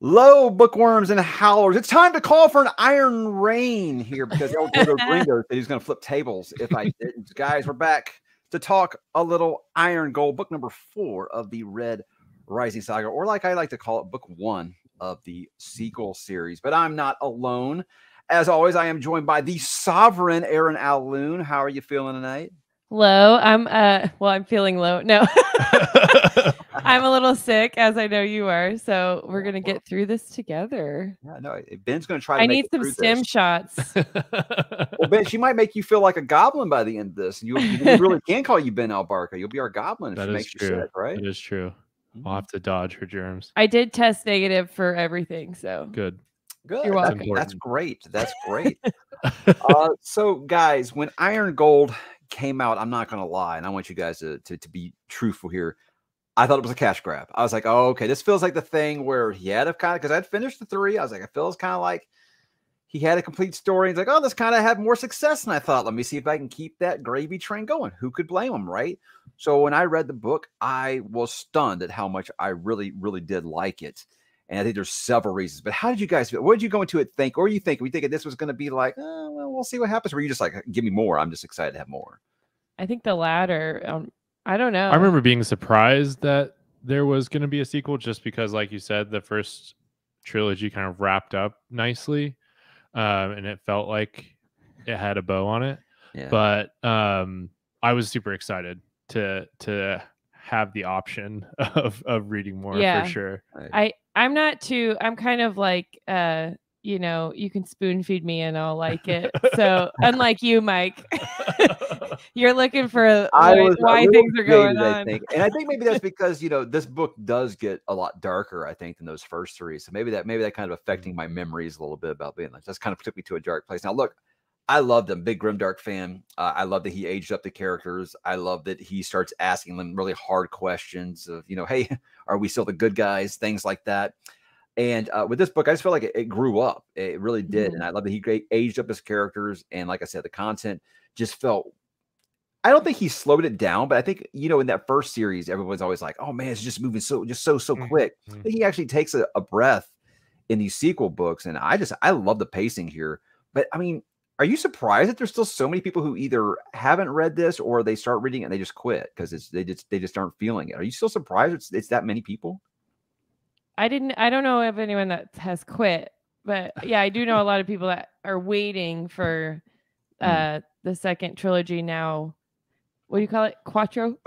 Low bookworms and howlers. It's time to call for an iron rain here because El Gordo Gringo said he's going to flip tables if I didn't. Guys, we're back to talk a little Iron Gold, book number four of the Red Rising Saga, or like I like to call it, book one of the sequel series. But I'm not alone. As always, I am joined by the sovereign Erin Alloon. How are you feeling tonight? Low. I'm uh well, I'm feeling low. No. I'm a little sick, as I know you are. So we're gonna get through this together. Yeah, no, Ben's gonna try to I make need some through stim this. shots. Well, Ben, she might make you feel like a goblin by the end of this. And you, you really can call you Ben Albarca. You'll be our goblin if That she is makes you true. sick, right? That is true. We'll Mhm. have to dodge her germs. I did test negative for everything. So Good. Good. You're That's- welcome. That's great. That's great. uh, so, guys, when Iron Gold came out, I'm not going to lie, and I want you guys to, to, to be truthful here. I thought it was a cash grab. I was like, oh, okay, this feels like the thing where he had a kind of, because I'd finished the three. I was like, it feels kind of like he had a complete story. He's like, oh, this kind of had more success than I thought. Let me see if I can keep that gravy train going. Who could blame him, right? So when I read the book, I was stunned at how much I really, really did like it. And I think there's several reasons. But how did you guys? What did you go into it think? Or you thinking, we thinking this was going to be like, oh, well, we'll see what happens? Were you just like, give me more? I'm just excited to have more. I think the latter. Um, I don't know. I remember being surprised that there was going to be a sequel just because, like you said, the first trilogy kind of wrapped up nicely. Um, and it felt like it had a bow on it. Yeah. But um, I was super excited to to have the option of of reading more Yeah. for sure. I I'm not too. I'm kind of like uh, you know, you can spoon feed me and I'll like it. So unlike you, Mike, you're looking for why, things are going jaded, I on. think. And I think maybe that's because you know this book does get a lot darker, I think, than those first three. So maybe that maybe that kind of affecting my memories a little bit about being like that's kind of took me to a dark place. Now look, I love them. big grimdark fan. Uh, I love that he aged up the characters. I love that he starts asking them really hard questions of you know, hey, are we still the good guys? Things like that. And uh, with this book, I just felt like it, it grew up. It really did, and I love that he aged up his characters. And like I said, the content just felt I don't think he slowed it down, but I think you know in that first series, everyone's always like, "Oh man, it's just moving so just so so Mhm, quick." Mhm. think he actually takes a, a breath in these sequel books, and I just I love the pacing here. But I mean, are you surprised that there's still so many people who either haven't read this or they start reading it and they just quit because it's they just they just aren't feeling it? Are you still surprised it's, it's that many people? I didn't. I don't know of anyone that has quit, but yeah, I do know a lot of people that are waiting for Mm. uh the second trilogy now. What do you call it? Quattro.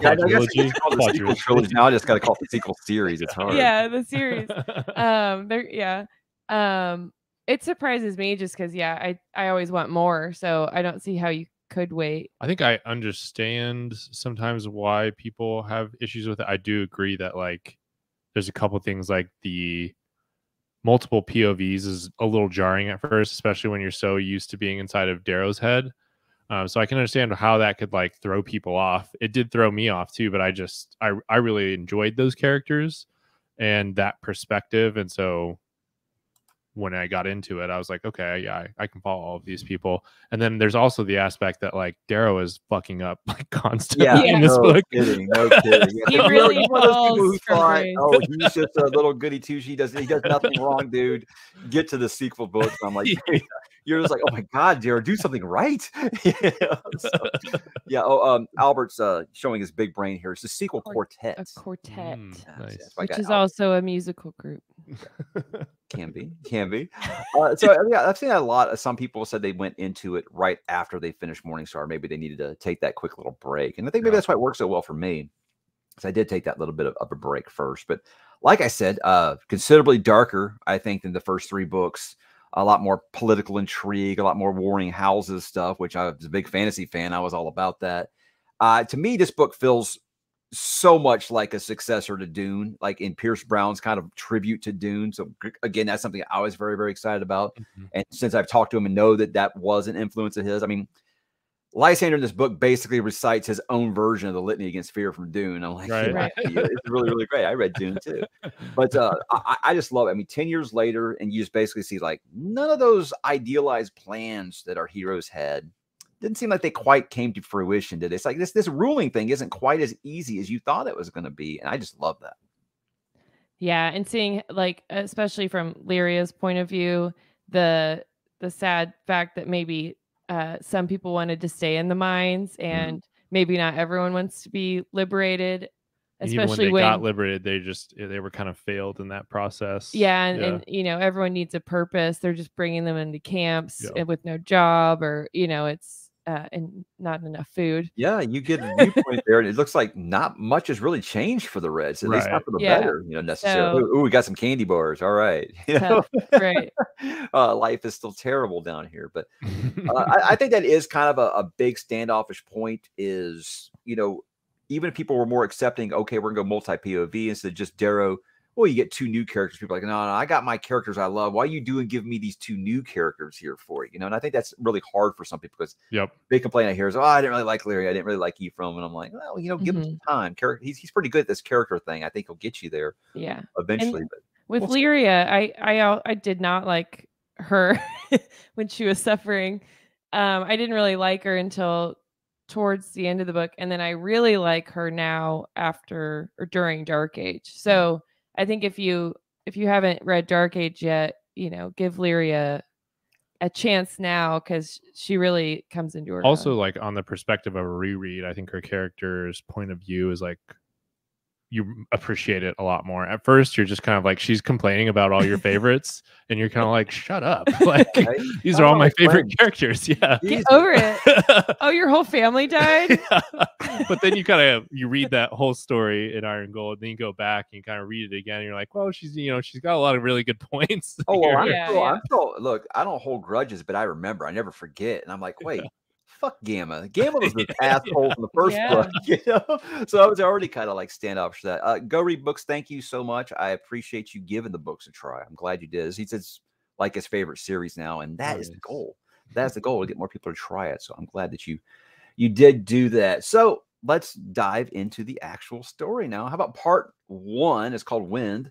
Yeah, I know, I guess it's called the sequel trilogy. Now I just got to call it the sequel series. It's hard. yeah, the series. um there yeah um it surprises me just because yeah i i always want more so i don't see how you could wait I think I understand sometimes why people have issues with it. I do agree that like there's a couple things like the multiple POVs is a little jarring at first, especially when you're so used to being inside of Darrow's head. Um, so I can understand how that could like throw people off. It did throw me off too, but I just I I really enjoyed those characters and that perspective, and so when I got into it, I was like, okay, yeah, I, I can follow all of these people. And then there's also the aspect that like Darrow is fucking up like constantly Yeah, in this no book. kidding, no kidding. Yeah, He really you're one of those people who falls thought, oh, he's just a little goody two shoes. He does he does nothing wrong, dude. Get to the sequel books. I'm like, you're just like, oh my god, Jared, do something right. yeah, so- yeah. Oh, um, Albert's uh showing his big brain here. It's the sequel quartet. a quartet Mm, Yeah, nice. that's which is Albert. also a musical group Can be, can be. Uh, so yeah, I've seen that a lot. Some people said they went into it right after they finished Morningstar. Maybe they needed to take that quick little break, and I think maybe Yeah. that's why it worked so well for me. Because I did take that little bit of, of a break first, but like I said, uh, considerably darker, I think, than the first three books. A lot more political intrigue, a lot more warring houses stuff, which I was a big fantasy fan. I was all about that. Uh, to me, this book feels so much like a successor to Dune, like in Pierce Brown's kind of tribute to Dune. So again, that's something I was very, very excited about. Mhm. And since I've talked to him and know that that was an influence of his, I mean, Lysander in this book basically recites his own version of the litany against fear from Dune. I'm like, Right. Right. it's really, really great. I read Dune too, but uh, I, I just love it. I mean, ten years later, and you just basically see like none of those idealized plans that our heroes had didn't seem like they quite came to fruition. Did it? It's like this this ruling thing isn't quite as easy as you thought it was going to be, and I just love that. Yeah, and seeing like especially from Lyria's point of view, the the sad fact that maybe uh, some people wanted to stay in the mines Mm-hmm. and maybe not everyone wants to be liberated, Especially when they when, got liberated, they just eh, they were kind of failed in that process. yeah, and, and you know everyone needs a purpose. They're just bringing them into camps Yeah. with no job or you know it's uh, and not enough food. Yeah, you get a viewpoint there, and it looks like not much has really changed for the Reds, at least not for the Yeah. better, you know, necessarily. So- Ooh, we got some candy bars. All right. You know? right. uh, life is still terrible down here. But uh, I, I think that is kind of a, a big standoffish point is, you know, even if people were more accepting, okay, we're gonna go multi POV instead of just Darrow. Well, you get two new characters. People are like, no, no, I got my characters I love. Why are you doing give me these two new characters here for it? You know, and I think that's really hard for some people because yep. big complaint I hear is, oh, I didn't really like Lyria. I didn't really like Ephraim. And I'm like, well, you know, give him Mm-hmm. some time. Character, he's, he's pretty good at this character thing. I think he'll get you there Yeah. eventually. but with We'll. Lyria, I I I did not like her when she was suffering. Um, I didn't really like her until towards the end of the book, and then I really like her now after or during Dark Age. So I think if you if you haven't read Dark Age yet, you know, give Lyria a chance now because she really comes into her. also own. like on the perspective of a reread i think her character's point of view is like you appreciate it a lot more at first you're just kind of like she's complaining about all your favorites and you're kind of like shut up like Right? these are all my favorite friends. characters yeah get over it. Oh, your whole family died. but then you kind of you read that whole story in iron gold and then you go back and kind of read it again and you're like well she's you know she's got a lot of really good points Oh, well, I'm. Yeah, still, yeah. I'm still, look, I don't hold grudges, but I remember. I never forget. And I'm like, wait, fuck Gamma. Gamma was the asshole from the first Yeah. book, you know? So I was already kind of like standoffish to that. Uh, go read books. Thank you so much. I appreciate you giving the books a try. I'm glad you did. He says like his favorite series now, and that is the goal. That's the goal to get more people to try it. So I'm glad that you you did do that. So let's dive into the actual story now. How about part one? It's called Wind.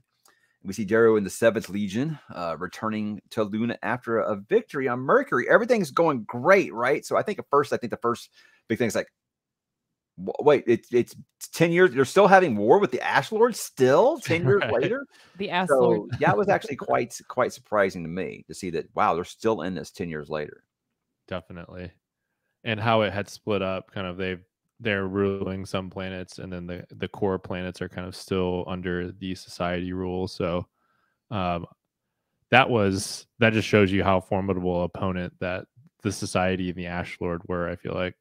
We see Darrow in the Seventh Legion uh, returning to Luna after a victory on Mercury. Everything's going great, right? So I think at first, I think the first big thing is like, wait, it's it's 10 years. They're still having war with the Ash Lord still 10 years later. The ass So lord. that was actually quite quite surprising to me to see that, wow, they're still in this 10 years later. definitely and how it had split up kind of they've they're ruling some planets and then the the core planets are kind of still under the society rule. So um that was that just shows you how formidable opponent that the society and the ash lord were i feel like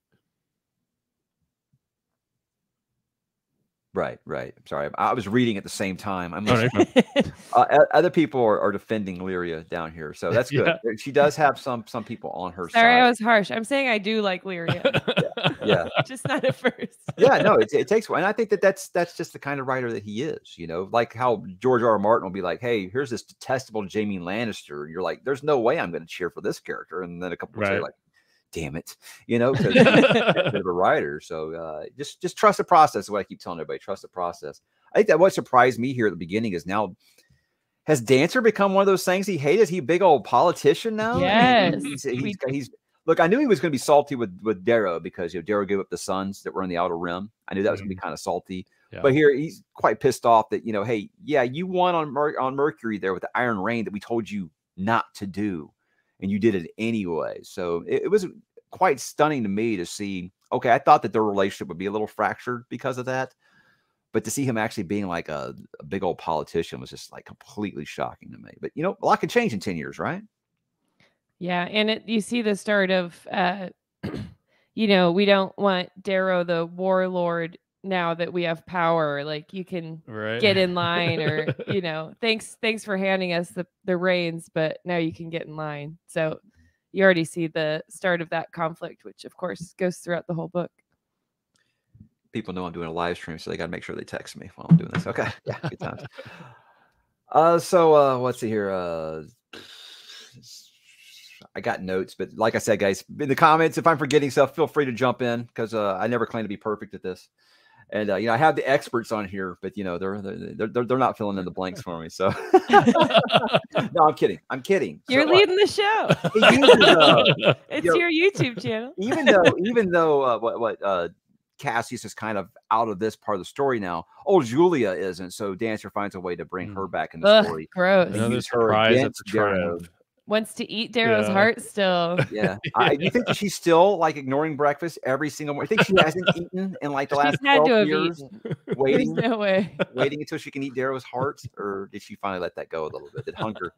Right, right. I'm sorry. I was reading at the same time. I'm uh, other people are, are defending Lyria down here, so that's good. Yeah. She does have some some people on her side. Sorry, side. I was harsh. I'm saying I do like Lyria, yeah, just not at first. yeah. No, it, it takes, and I think that that's that's just the kind of writer that he is. You know, like how George R. R. Martin will be like, "Hey, here's this detestable Jaime Lannister." And you're like, "There's no way I'm going to cheer for this character," and then a couple of Right. say like, "Damn it," you know, because a bit of a writer. So uh, just just trust the process. Is what I keep telling everybody. Trust the process. I think that what surprised me here at the beginning is now. Has Dancer become one of those things he hated? Is he a big old politician now? Yes, He's, he's, he's look. I knew he was going to be salty with with Darrow because you know Darrow gave up the sons that were in the outer rim. I knew that was going to be kind of salty. Yeah. But here he's quite pissed off that you know, hey, yeah, you won on Mer- on Mercury there with the Iron Rain that we told you not to do, and you did it anyway. So it, it was quite stunning to me to see. Okay, I thought that their relationship would be a little fractured because of that, but to see him actually being like a, a big old politician was just like completely shocking to me. But you know, a lot can change in ten years, right? Yeah, and it, you see the start of, uh, you know, we don't want Darrow the warlord now that we have power. Like you can right get in line, or you know, thanks thanks for handing us the the reins, but now you can get in line. So you already see the start of that conflict, which of course goes throughout the whole book. people know I'm doing a live stream, so they got to make sure they text me while I'm doing this. Okay, yeah, good times. Uh, so uh, let's see here. Uh, I got notes, but like I said, guys, in the comments, if I'm forgetting stuff, feel free to jump in because uh, I never claim to be perfect at this. And uh, you know, I have the experts on here, but you know, they're they're they're, they're not filling in the blanks for me. So no, I'm kidding. I'm kidding. You're So, uh, leading the show. he uses, uh, It's Yo- your YouTube channel. even though even though uh, what what uh Cassius is kind of out of this part of the story now. Oh, Julia isn't. So Dancer finds a way to bring her Mm. back in the Ugh, story. gross. Another use her surprise at against the Darrow. Triumph. Wants to eat Darrow's Yeah. heart still. Yeah. I, you think she's still like ignoring breakfast every single morning? I think she hasn't eaten in like the last She's 12 years, eaten. Waiting, no way. waiting until she can eat Darrow's heart, or did she finally let that go a little bit? Did hunger?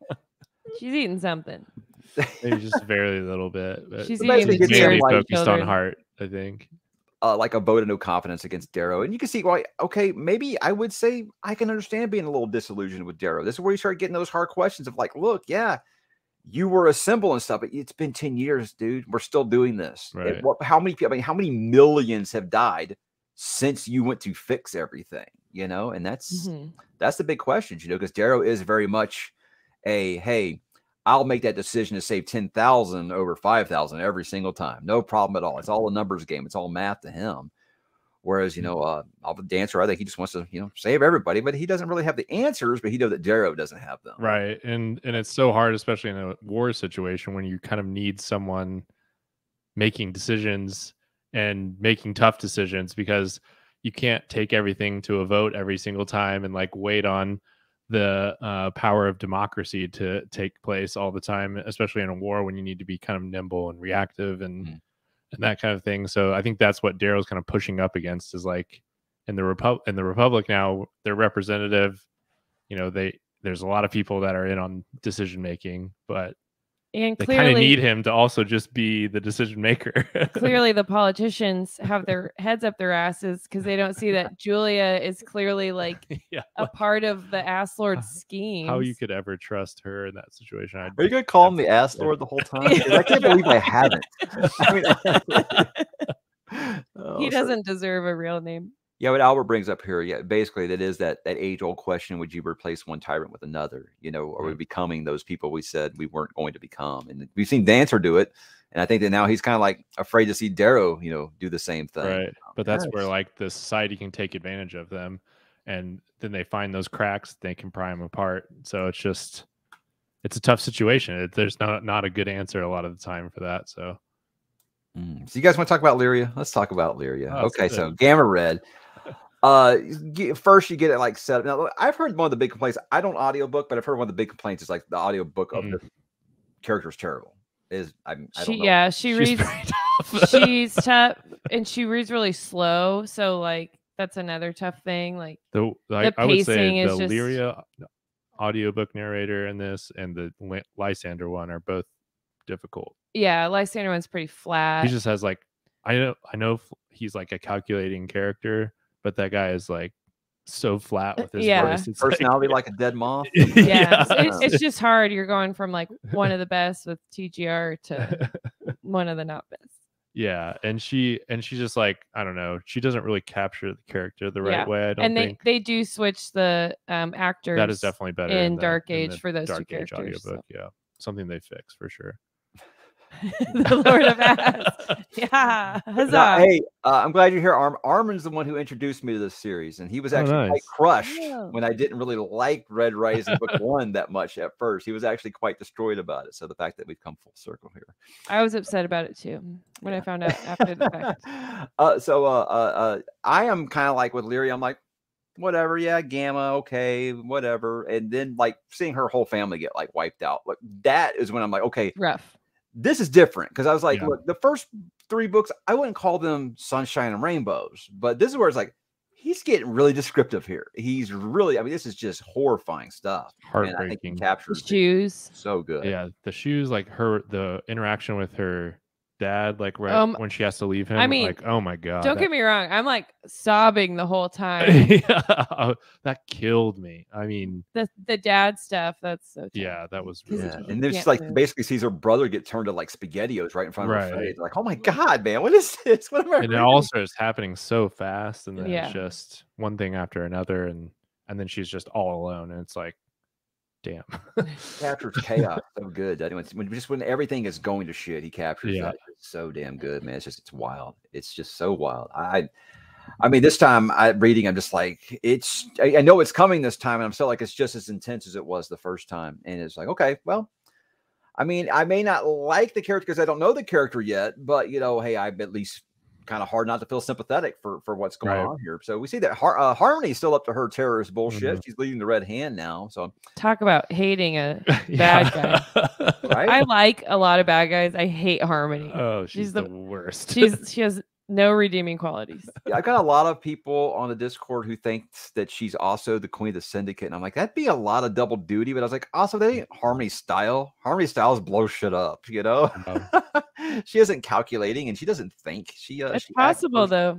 She's eating something. Maybe just very little bit. But She's But basically eating gets him, mainly like, focused on heart, I think. uh, like a vote of no confidence against Darrow. And you can see why, okay, maybe I would say I can understand being a little disillusioned with Darrow. This is where you start getting those hard questions of like, look, yeah, you were a symbol and stuff, but it's been 10 years, dude. We're still doing this. Right. What, how many people, I mean, how many millions have died since you went to fix everything, you know? And that's, Mhm. that's the big question, you know, because Darrow is very much a, hey, I'll make that decision to save 10,000 over 5,000 every single time. No problem at all. It's all a numbers game. It's all math to him. Whereas, you know, uh, Alvin Dancer, I think he just wants to, you know, save everybody, but he doesn't really have the answers, but he knows that Darrow doesn't have them. Right. And and it's so hard, especially in a war situation when you kind of need someone making decisions and making tough decisions because you can't take everything to a vote every single time and like wait on the uh, power of democracy to take place all the time, especially in a war when you need to be kind of nimble and reactive and Mhm. And that kind of thing. So I think that's what Darrow's kind of pushing up against is like in the Repub in the Republic now, their representative, you know, they there's a lot of people that are in on decision making, but And they kind of clearly, need him to also just be the decision maker. clearly the politicians have their heads up their asses because they don't see that Julia is clearly like yeah. a part of the ass lord scheme. Uh, how you could ever trust her in that situation? I'd Are you going to call him the ass lord the whole time? I can't believe I haven't. I mean, oh, he doesn't deserve a real name. Yeah, what Albert brings up here, yeah, basically that is that that age old question: Would you replace one tyrant with another? You know, are we becoming those people we said we weren't going to become? And we've seen Dancer do it, and I think that now he's kind of like afraid to see Darrow, you know, do the same thing. right. But that's where like the society can take advantage of them, and then they find those cracks, they can pry them apart. So it's just it's a tough situation. It, there's not not a good answer a lot of the time for that. So Mm. So you guys want to talk about Lyria? Let's talk about Lyria. Oh, okay, so. Gamma Red. Uh, first you get it like set up. Now I've heard one of the big complaints. I don't audiobook, but I've heard one of the big complaints is like the audiobook of Mhm. the character is terrible. Is I, I don't She know. yeah, she she's reads she's tough and she reads really slow. So like that's another tough thing. Like the, I, The I would say is the just- Lyria audiobook narrator in this and the Lysander one are both difficult. yeah, Lysander one's pretty flat. he just has like I know I know he's like a calculating character, but that guy is like so flat with his yeah. voice. It's personality like a dead moth. yeah, it's, Yeah. it's just hard. You're going from like one of the best with TGR to one of the not best. yeah, and she and she's just like I don't know. She doesn't really capture the character the right Yeah, way. I don't And they think they do switch the um actors. that is definitely better in the- Dark in Age the for those two Dark Age characters, so. audiobook. Yeah, something they fix for sure. the Lord of Ass. Yeah, huzzah! Now, hey, uh, I'm glad you're here. Arm Armin's the one who introduced me to this series, and he was Oh, actually quite crushed Oh. when I didn't really like Red Rising Book One that much at first. He was actually quite destroyed about it. So the fact that we've come full circle here. I was upset about it too when I found out after the fact. uh, so uh, uh, uh, I am kind of like with Lyria. I'm like, whatever, yeah, Gamma, okay, whatever. And then like seeing her whole family get like wiped out, like that is when I'm like, okay, Rough. This is different because I was like, Yeah. look, the first three books, I wouldn't call them sunshine and rainbows, but this is where it's like he's getting really descriptive here. He's really, I mean, this is just horrifying stuff. And I think he Heartbreaking. captures Shoes. so good. Yeah, the shoes, like her, the interaction with her dad, like right Um, when she has to leave him. I mean, like, oh my god, Don't that, get me wrong. I'm like sobbing the whole time. yeah, that killed me. I mean, the the dad stuff. That's so. tough. yeah, that was really Yeah, tough. and then can't like move. basically sees her brother get turned to like spaghettios right in front of her face. Like, oh my god, man, what is this? What am I and it reading?" also is happening so fast, and then Yeah. it's just one thing after another, and and then she's just all alone, and it's like, damn. captures chaos so good. That when, when just when everything is going to shit, he captures Yeah. that just so damn good, man. It's just it's wild. It's just so wild. I I mean, this time I reading, I'm just like, it's I, I know it's coming this time, and I'm still like it's just as intense as it was the first time. And it's like, okay, well, I mean, I may not like the character because I don't know the character yet, but you know, hey, I've at least kind of hard not to feel sympathetic for for what's going Right. on here. So we see that Har- uh, Harmony's still up to her terrorist bullshit. Mhm. She's leading the red hand now. So Talk about hating a. bad guy. right, I like a lot of bad guys. I hate Harmony. oh, she's, She's the, the- worst. She's she has no redeeming qualities. Yeah, I got a lot of people on the Discord who thinks that she's also the queen of the syndicate, and I'm like, that'd be a lot of double duty. But I was like, also, they ain't Harmony's style. Harmony's styles blow shit up, you know. she isn't calculating, and she doesn't think. She uh, It's she possible first- though.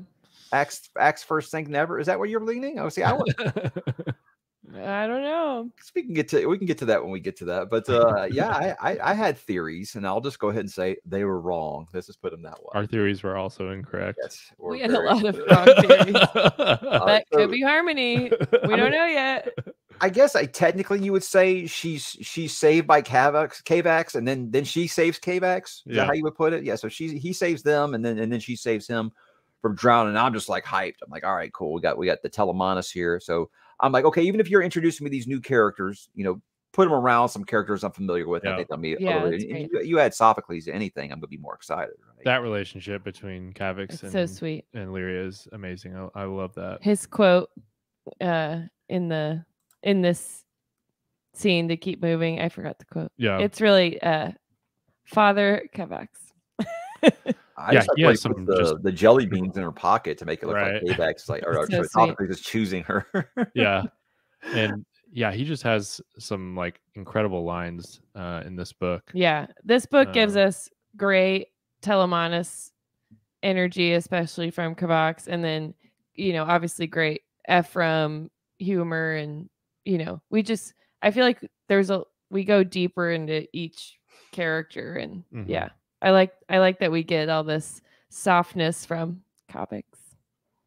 Acts acts first, think never. Is that what you're leaning? Oh, see, I would, I don't know. we can get to we can get to that when we get to that. But uh, yeah, I, I I had theories, and I'll just go ahead and say they were wrong. Let's just put them that way. Our theories were also incorrect. Yes, we're We had a very- lot of wrong theories. Uh, That so- could be Harmony. We I don't mean- know yet. I guess I technically you would say she's she's saved by Kavax, Kavax, and then then she saves Kavax. Is Yeah. that how you would put it? Yeah. So she he saves them, and then and then she saves him from drowning. I'm just like hyped. I'm like, all right, cool. We got we got the Telemanus here. So I'm like, okay, even if you're introducing me these new characters, you know, put them around some characters I'm familiar with. I Yeah. think I'll be Yeah, little- and you, you add Sophocles to anything, I'm gonna be more excited. Right? that relationship between Kavax It's and, so sweet. and Lyria is amazing. I, I love that. His quote uh in the in this scene to keep moving. I forgot the quote. Yeah. It's really uh Father Kavax. I Yeah, just like he when has he puts some the, just- the jelly beans in her pocket to make it look Right. like Kavax is like or, or So sweet. Sophocles choosing her. yeah. And yeah, he just has some like incredible lines uh, in this book. Yeah. This book gives Um, us great Telemanus energy, especially from Kavax, and then you know, obviously great Ephraim humor and you know, we just I feel like there's a we go deeper into each character and Mhm. yeah. I like I like that we get all this softness from Kavax.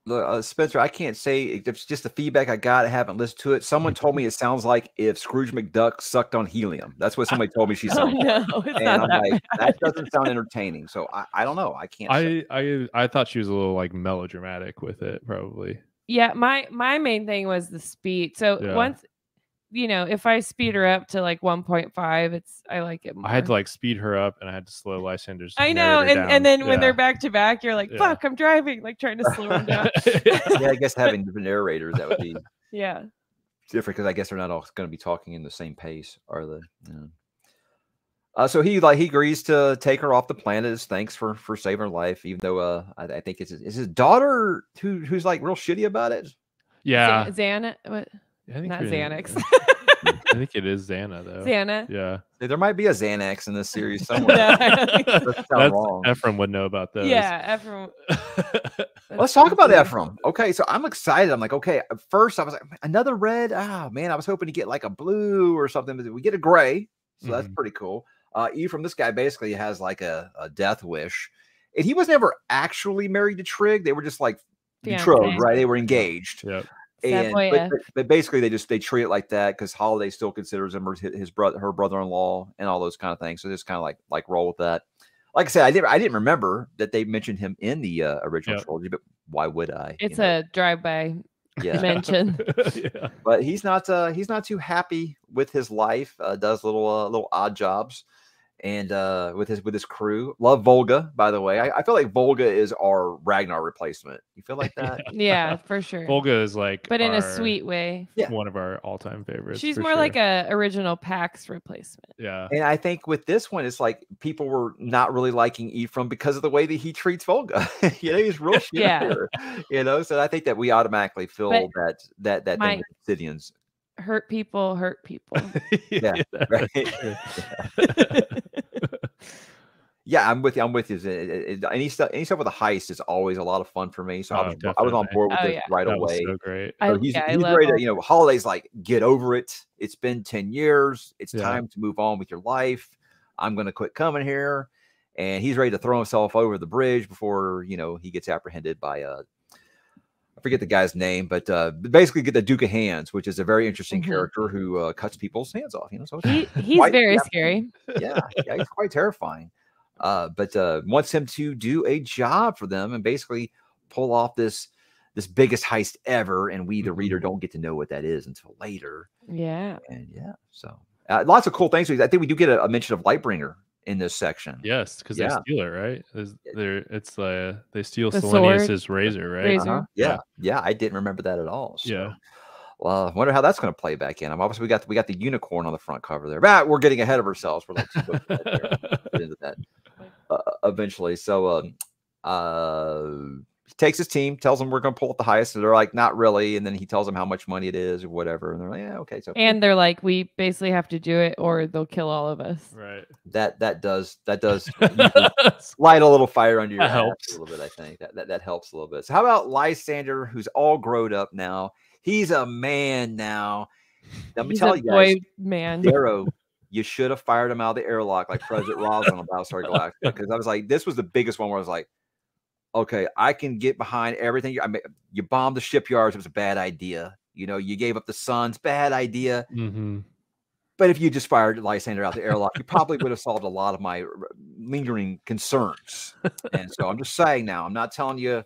Look, uh, Spencer, I can't say it's just the feedback I got. I haven't listened to it. Someone told me it sounds like if Scrooge McDuck sucked on helium. That's what somebody told me she Oh sounded. like. no, it's And not I'm that like, bad. that doesn't sound entertaining. So I, I don't know. I can't. say. I, I I thought she was a little like melodramatic with it, probably. Yeah, my my main thing was the speed. So Yeah. once you know, if I speed her up to like 1.5, it's I like it more. I had to like speed her up and I had to slow Lysander's. I know, and, and then when they're back to back, you're like, Yeah. "Fuck, I'm driving!" Like trying to slow them down. yeah, I guess having different narrators that would be yeah, different because I guess they're not all going to be talking in the same pace, are they? Yeah. Uh, so he like he agrees to take her off the planet as thanks for for saving her life, even though uh I, I think it's his, it's his daughter who who's like real shitty about it. yeah, Xana, what? I think Not Xanax. I think it is Xana though. Xana. Yeah, There might be a Xanax in this series somewhere. No, I don't think- Doesn't sound That's, wrong. Ephraim would know about those. yeah, Ephraim. Let's talk about Ephraim. Okay, so I'm excited. I'm like, okay, at first I was like, another red. Oh man, I was hoping to get like a blue or something, but we get a gray, so that's Mhm. pretty cool. Uh, Ephraim, this guy basically has like a, a death wish, and he was never actually married to Trigg. They were just like betrothed, Fiancé. right? They were engaged, Yep. Sad and boy but, F. but, but basically they just they treat it like that because Holiday still considers him his, his brother, her brother-in-law, and all those kind of things. So just kind of like like roll with that. Like I said, I didn't I didn't remember that they mentioned him in the uh, original Yep. trilogy, but why would I? you It's know? a drive-by. yeah. mention. yeah. but he's not uh he's not too happy with his life uh does little uh, little odd jobs and uh with his with his crew love volga by the way i, I feel like volga is our ragnar replacement you feel like that Yeah, for sure. Volga is like, but in a sweet way. Yeah. one of our all-time favorites. She's for more like a original Pax replacement. yeah. and i think with this one it's like people were not really liking ephraim because of the way that he treats volga you know he's real shit Yeah. you know so i think that we automatically feel But that that that my- thing with Obsidians, Hurt people, hurt people. Yeah, that's right. true. Yeah, I'm with you. I'm with you. It- it- it- any stuff, any stuff with a heist is always a lot of fun for me. So I Oh, was, I was on board with Oh, it yeah. right that was away. so great. I, So he's, yeah, he's love ready to, you know, holidays like get over it. It's been 10 years. It's Yeah. time to move on with your life. I'm going to quit coming here. And he's ready to throw himself over the bridge before, you know, he gets apprehended by, uh, I forget the guy's name, but uh, basically get the Duke of Hands, which is a very interesting Mhm. character who uh, cuts people's hands off. You know, so he, he's White- very yeah. scary. yeah, yeah, he's quite terrifying. Uh, but uh, wants him to do a job for them and basically pull off this this biggest heist ever. And we, the reader, don't get to know what that is until later. Yeah. And yeah, so uh, lots of cool things. I think we do get a, a mention of Lightbringer in this section. Yes, because Yeah. they steal it, right? Is there it's uh they steal The Selenius's razor, right? razor. Uh-huh. Yeah, yeah, I didn't remember that at all. So. Yeah. Well, I wonder how that's going to play back in. I'm obviously we got we got the unicorn on the front cover there. But we're getting ahead of ourselves. We're like two there. into that uh, eventually. So, um, uh, he takes his team, tells them we're going to pull up the highest, and they're like, not really. And then he tells them how much money it is or whatever, and they're like, yeah, okay. So And they're like, we basically have to do it or they'll kill all of us. right. that that does that does light a little fire under your That helps. a little bit. I think that, that that helps a little bit. So, how about Lysander, who's all grown up now? He's a man now. Let me He's tell a you guys, boy man. Darrow, you should have fired him out of the airlock like President Roslin on Battlestar Galactica. Because I was like, this was the biggest one where I was like, okay, I can get behind everything. you- I mean, you bombed the shipyards; it was a bad idea. You know, you gave up the suns, bad idea. hmm But if you just fired Lysander out the airlock, you probably would have solved a lot of my lingering concerns. And so I'm just saying now, I'm not telling you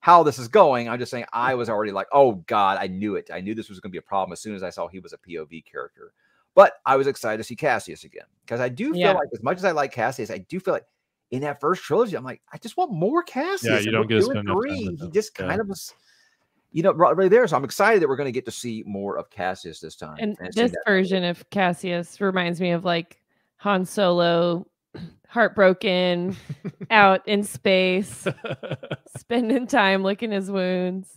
how this is going. I'm just saying I was already like, oh God, I knew it. I knew this was going to be a problem as soon as I saw he was a POV character. But I was excited to see Cassius again because I do feel Yeah. like, as much as I like Cassius, I do feel like in that first trilogy, I'm like, I just want more Cassius. Yeah, you and don't get to doing spend enough time three. He him. just Yeah. kind of was, you know, right, right there. So I'm excited that we're going to get to see more of Cassius this time. And see this that- version of Cassius reminds me of like Han Solo, heartbroken, out in space, spending time licking his wounds.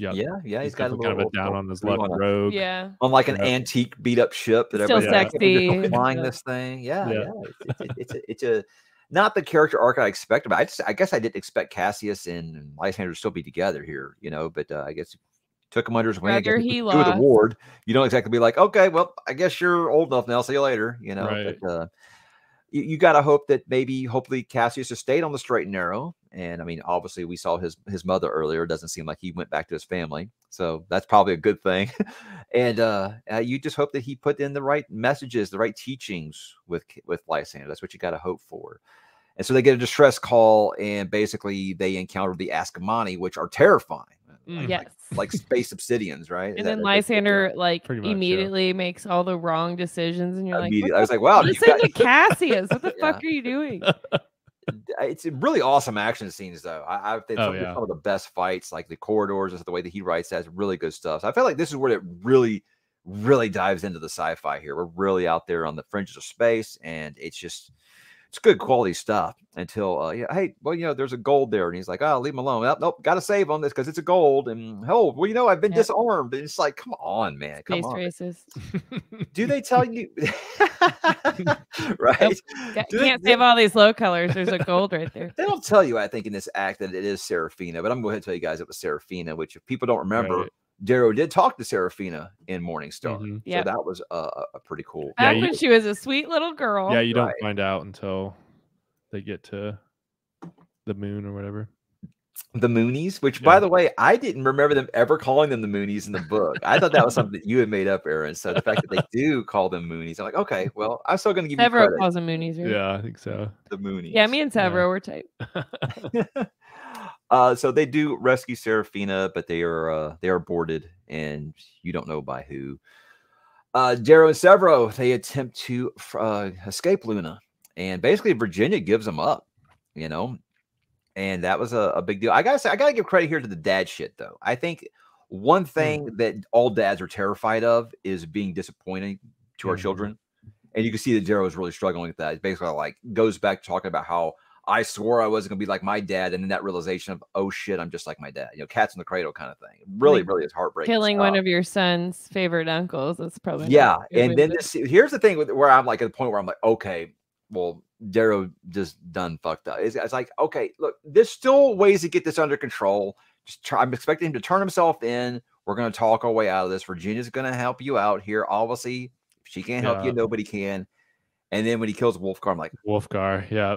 Yeah. Yeah, yeah, He's he's got a definitely kind of a little, down on his luck on it. rogue. Yeah. on like an Yep. antique beat up ship that Still everybody's like, "We're sexy. flying Yeah. this thing. Yeah, Yeah. yeah. It's, it's, it's, a, it's a not the character arc I expected, but I just I guess I didn't expect Cassius and Lysander to still be together here, you know. But uh, I guess took him under his wing. I Roger, he you do with a lost. ward. You don't exactly be like, okay, well, I guess you're old enough now. See you later, you know. Right. But uh, you, you got to hope that maybe, hopefully, Cassius has stayed on the straight and narrow. And I mean, obviously, we saw his his mother earlier. It doesn't seem like he went back to his family, so that's probably a good thing. and uh, uh, you just hope that he put in the right messages, the right teachings with with Lysander. That's what you got to hope for. And so they get a distress call, and basically they encounter the Ascomanni, which are terrifying. Mm. Yes. Like space obsidians, right? And that- then that- that's what they? Lysander like Pretty much, yeah. immediately makes all the wrong decisions, and you're like, Immediately- what I was like, wow, you Listen got, to Cassius. What the Yeah. fuck are you doing? it's really awesome action scenes though. I, I think Oh, some, yeah. some of the best fights, like the corridors, is the way that he writes that's really good stuff. So I feel like this is where it really, really dives into the sci-fi here. We're really out there on the fringes of space, and it's just it's good quality stuff. Until uh, yeah, hey, well, you know, there's a gold there, and he's like, oh, leave him alone. Nope, nope got to save on this because it's a gold. And oh, well, you know, I've been Yep. disarmed. And it's like, come on, man, come Space on. racist. Do they tell you? right? Do Can't save all these low colors. There's a gold right there. They don't tell you, I think, in this act that it is Serafina, but I'm going to tell you guys it was Serafina, which if people don't remember, Right. Darrow did talk to Serafina in Morningstar. Mhm. Yep. So that was a, a- a pretty cool. Yeah, Back you- when she was a sweet little girl. Yeah, you don't Right. find out until they get to the moon or whatever. The Moonies, which by the way, I didn't remember them ever calling them the Moonies in the book. I thought that was something that you had made up, Erin. So the fact that they do call them Moonies, I'm like, okay, well, I'm still going to give you Sevro credit. calls them Moonies, right? Yeah, I think so. The Moonies. Yeah, me and Yeah. Sevro were tight. uh, so they do rescue Serafina, but they are uh, they are boarded, and you don't know by who. Uh, Darrow and Sevro they attempt to uh, escape Luna, and basically Virginia gives them up. You know, and that was a, a big deal. I gotta say, I gotta give credit here to the dad shit though. I think one thing that all dads are terrified of is being disappointing to our Mhm. children, and you can see that Darrow is really struggling with that. It's basically like goes back to talking about how I swore I wasn't gonna be like my dad, and then that realization of oh shit, I'm just like my dad. You know, cats in the cradle kind of thing. Really, Like really is heartbreaking. Killing one of your son's favorite uncles. That's probably yeah, a good way and then this here's the thing with where I'm like at the point where I'm like, okay, well, Darrow just done fucked up. It's, it's like, okay, look, there's still ways to get this under control. Just try, I'm expecting him to turn himself in. We're gonna talk our way out of this. Virginia's gonna help you out here. Obviously, if she can't help you, nobody can. And then when he kills Wulfgar, I'm like, Wulfgar, yeah.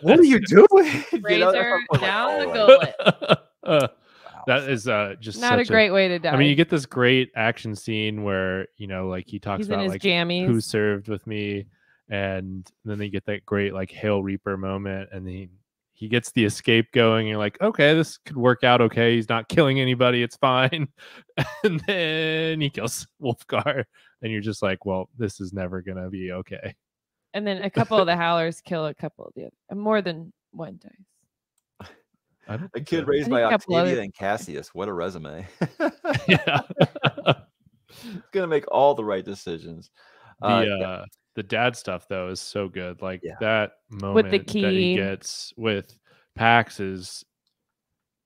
What are you doing? You know, that's Razor what like, down the oh, gullet. Uh, wow. that is uh just Not a such great way to die. I mean, you get this great action scene where you know, like he talks He's about like jammies. who served with me, and then they get that great like Hail Reaper moment, and he he gets the escape going. And you're like, okay, this could work out okay. He's not killing anybody. It's fine. and then he kills Wulfgar, and you're just like, well, this is never gonna be okay. And then a couple of the howlers kill a couple of the other, uh, more than one dice. A kid so. raised by think a couple Octavia and Cassius. What a resume. yeah. Gonna make all the right decisions. the Uh, uh, the dad stuff though is so good. Like Yeah. that moment that key. he gets with Pax is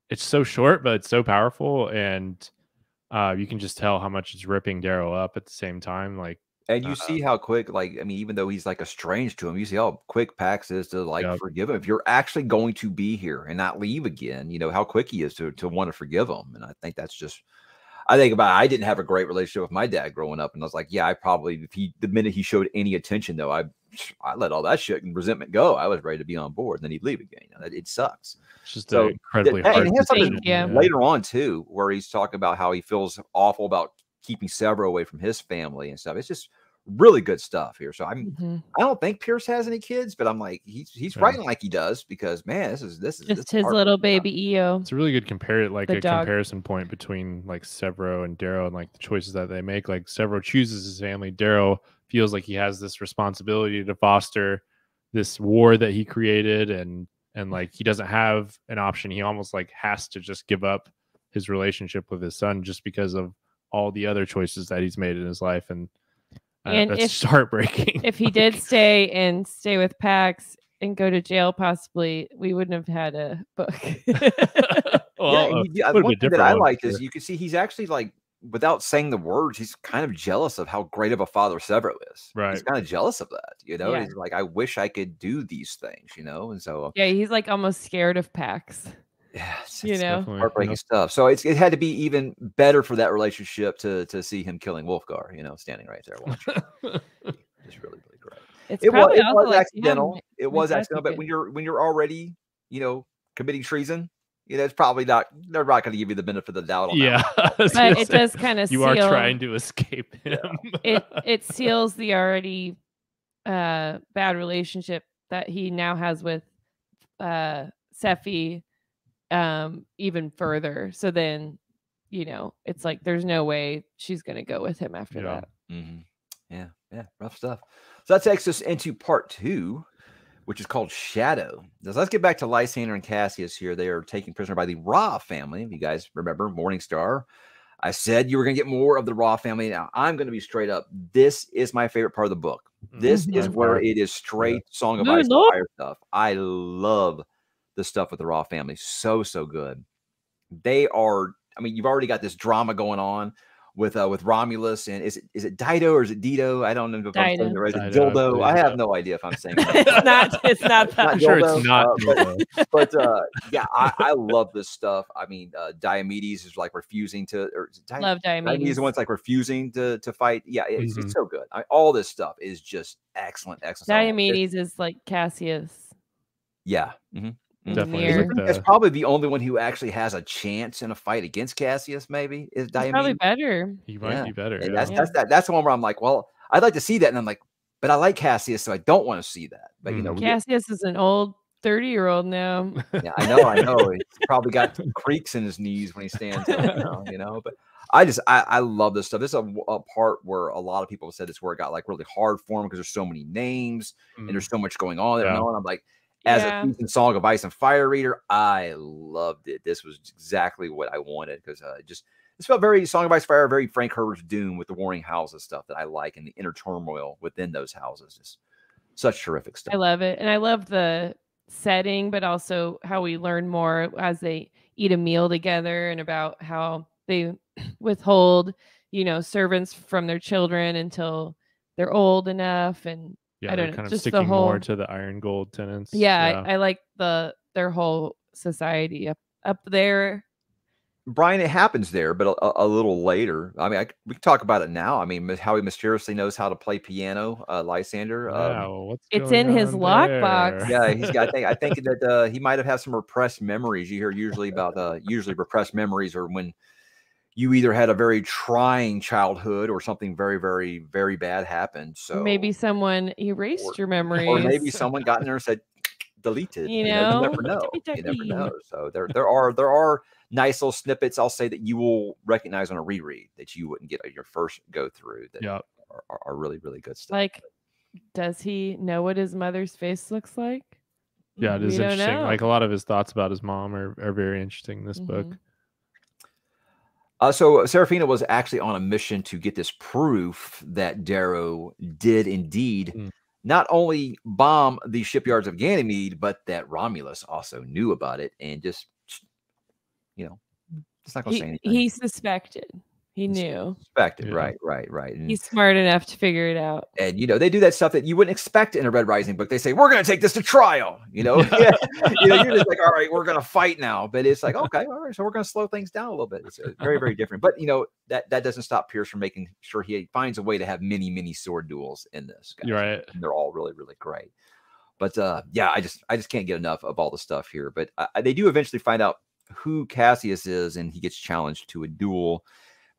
it's so short, but it's so powerful, and uh, you can just tell how much it's ripping Darrow up at the same time. Like And you Uh, see how quick, like, I mean, even though he's like estranged to him, you see how quick Pax is to like Yep. forgive him. If you're actually going to be here and not leave again, you know how quick he is to to want to forgive him. And I think that's just, I think about. I didn't have a great relationship with my dad growing up, and I was like, yeah, I probably if he the minute he showed any attention though, I I let all that shit and resentment go. I was ready to be on board, and then he'd leave again. You know, it, it sucks. it's just So, incredibly Hey, hard and he has something decision. Yeah. later on too, where he's talking about how he feels awful about keeping Sevro away from his family and stuff. It's just really good stuff here. So I'm Mhm. I don't think Pierce has any kids, but I'm like he's he's Yeah. writing like he does because man, this is this is this Just his little stuff. baby EO. It's a really good compare like The a dog. comparison point between like Sevro and Darrow and like the choices that they make. Like Sevro chooses his family. Darrow feels like he has this responsibility to foster this war that he created and and like he doesn't have an option. He almost like has to just give up his relationship with his son just because of all the other choices that he's made in his life and uh, And that's if- heartbreaking. If he did stay and stay with Pax and go to jail, possibly we wouldn't have had a book. Well, yeah, uh, uh, one thing that I one for liked is you can see he's actually like without saying the words, he's kind of jealous of how great of a father Sevro is. Right. He's kind of jealous of that, you know. Yeah. He's like, I wish I could do these things, you know. And so yeah, he's like almost scared of Pax. Yeah, it's, You it's know? definitely, heartbreaking yep. stuff. So it's it had to be even better for that relationship to to see him killing Wulfgar, you know, standing right there watching. It's really, really great. It's It was, it was like, accidental. ma- it was that's accidental, but when you're when you're already, you know, committing treason, you know, it's probably not they're not going to give you the benefit of the doubt on that yeah. one. I but it say, does kind of you seal, are trying to escape him. it it seals the already uh bad relationship that he now has with uh Sefi um even further. So then, you know, it's like there's no way she's gonna go with him after Yeah. that. Mhm. Yeah, yeah, rough stuff. So that takes us into part two, which is called Shadow. Now, let's get back to Lysander and Cassius here. They are taken prisoner by the Raa family. If you guys remember Morningstar, I said you were going to get more of the Raa family. Now I'm going to be straight up. This is my favorite part of the book. This Mhm. is where it is straight Song of Good Ice and. Fire stuff. I love the stuff with the Raa family. So so good. They are. I mean, you've already got this drama going on with uh with Romulus and is it is it Dido or is it Dido? I don't know if I'm saying Dido. the right. Is it Dido, I Dildo. I believe have no idea if I'm saying. it's not it's not that. I'm sure dildo, it's not. uh, but- but uh yeah, I, I love this stuff. I mean, uh Diomedes is like refusing to, or is it Di- Love Diomedes Diomedes. is the one's like refusing to to fight. Yeah, it's, Mhm. it's so good. I, all this stuff is just excellent, excellent. stuff. It's- Diomedes is like Cassius. Yeah. mhm. In Definitely Mirror. like That's probably the only one who actually has a chance in a fight against Cassius. Maybe is He's probably better. He might Yeah. be better. Yeah. that's that's that. That's the one where I'm like, well, I'd like to see that, and I'm like, but I like Cassius, so I don't want to see that. But you know, Mhm. get- Cassius is an old 30 year old now. yeah, I know, I know. He's probably got creaks in his knees when he stands up now, you know. But I just I, I love this stuff. This is a, a part where a lot of people have said it's where it got like really hard for him because there's so many names and Mm. there's so much going on. Yeah. And I'm like, as Yeah. a seasoned Song of Ice and Fire reader, I loved it. This was exactly what I wanted because uh, it just this felt very Song of Ice and Fire, very Frank Herbert's Dune with the Warring Houses stuff that I like and the inner turmoil within those houses. Just such terrific stuff. I love it. And I love the setting, but also how we learn more as they eat a meal together and about how they withhold, you know, servants from their children until they're old enough. And yeah, I don't know, kind of just the sticking more to the iron gold tenants. yeah, I, I like the their whole society up up there. Brian, it happens there, but a, a little later. I mean, I, c- we can talk about it now. I mean, how he mysteriously knows how to play piano, uh, Lysander. Um, Wow, what's It's in his on lockbox. yeah, he's got. I think. I think that uh, he might have had some repressed memories. You hear usually about uh, usually repressed memories or when you either had a very trying childhood or something very, very, very bad happened. So Maybe someone erased or- your memories. or maybe someone got in there and said deleted. You you never know. You never know. So there, there are there are nice little snippets. I'll say that you will recognize on a reread that you wouldn't get on your first go through. That Yeah. are, are- are really really good stuff. like Does he know what his mother's face looks like? Yeah, it mm, is We interesting. Like a lot of his thoughts about his mom are, are very interesting in this book. Mm-hmm. Uh, so Serafina was actually on a mission to get this proof that Darrow did indeed Mm. not only bomb the shipyards of Ganymede, but that Romulus also knew about it and just, you know, just not gonna say anything. he suspected. He knew. suspected, Yeah. right, right, right. And, He's smart enough to figure it out. and you know they do that stuff that you wouldn't expect in a Red Rising book. They say we're going to take this to trial. You know, yeah. you know, you're just like, all right, we're going to fight now. But it's like, okay, all right, so we're going to slow things down a little bit. It's uh, very, very different. But you know that that doesn't stop Pierce from making sure he finds a way to have many, many sword duels in this. guys. You're right. and they're all really really great but uh yeah i just i just can't get enough of all the stuff here but uh, they do eventually find out who cassius is and he gets challenged to a duel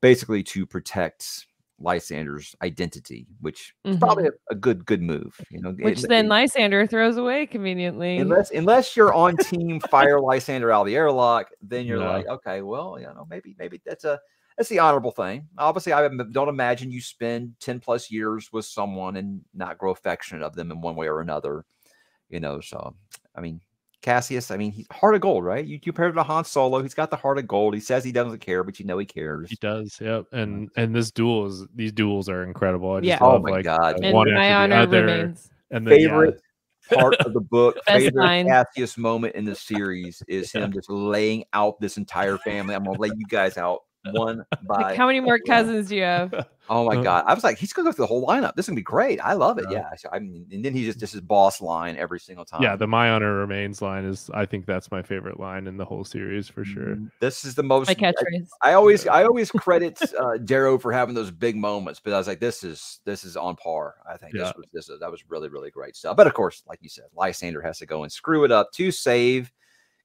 basically to protect lysander's identity which is probably a, a good good move you know Mm-hmm. Which it- then it- Lysander throws away conveniently. unless unless you're on team fire lysander out of the airlock then you're Yeah. like okay well you know maybe maybe that's a that's the honorable thing obviously i don't imagine you spend 10 plus years with someone and not grow affectionate of them in one way or another you know so i mean cassius i mean he's heart of gold right you compare it to han solo he's got the heart of gold he says he doesn't care but you know he cares He does. Yep. Mm. And and this duel is these duels are incredible. I just Yeah. Oh my like God. and one my after the honor other. remains. And then, yeah, favorite part of the book favorite line. cassius moment in the series is him just laying out this entire family i'm gonna lay you guys out one by Like, how many more one. cousins do you have? Oh my Uh, god! I was like, he's gonna go through the whole lineup. This is gonna be great. I love it. Yeah. Yeah. So I mean, and then he just just his boss line every single time. yeah, the my honor remains line is I think that's my favorite line in the whole series for sure. Mm, This is the most. My I, catchphrase. I always I always credit uh, Darrow for having those big moments, but I was like, this is this is on par. I think Yeah. this was this is, that was really really great stuff. But of course, like you said, Lysander has to go and screw it up to save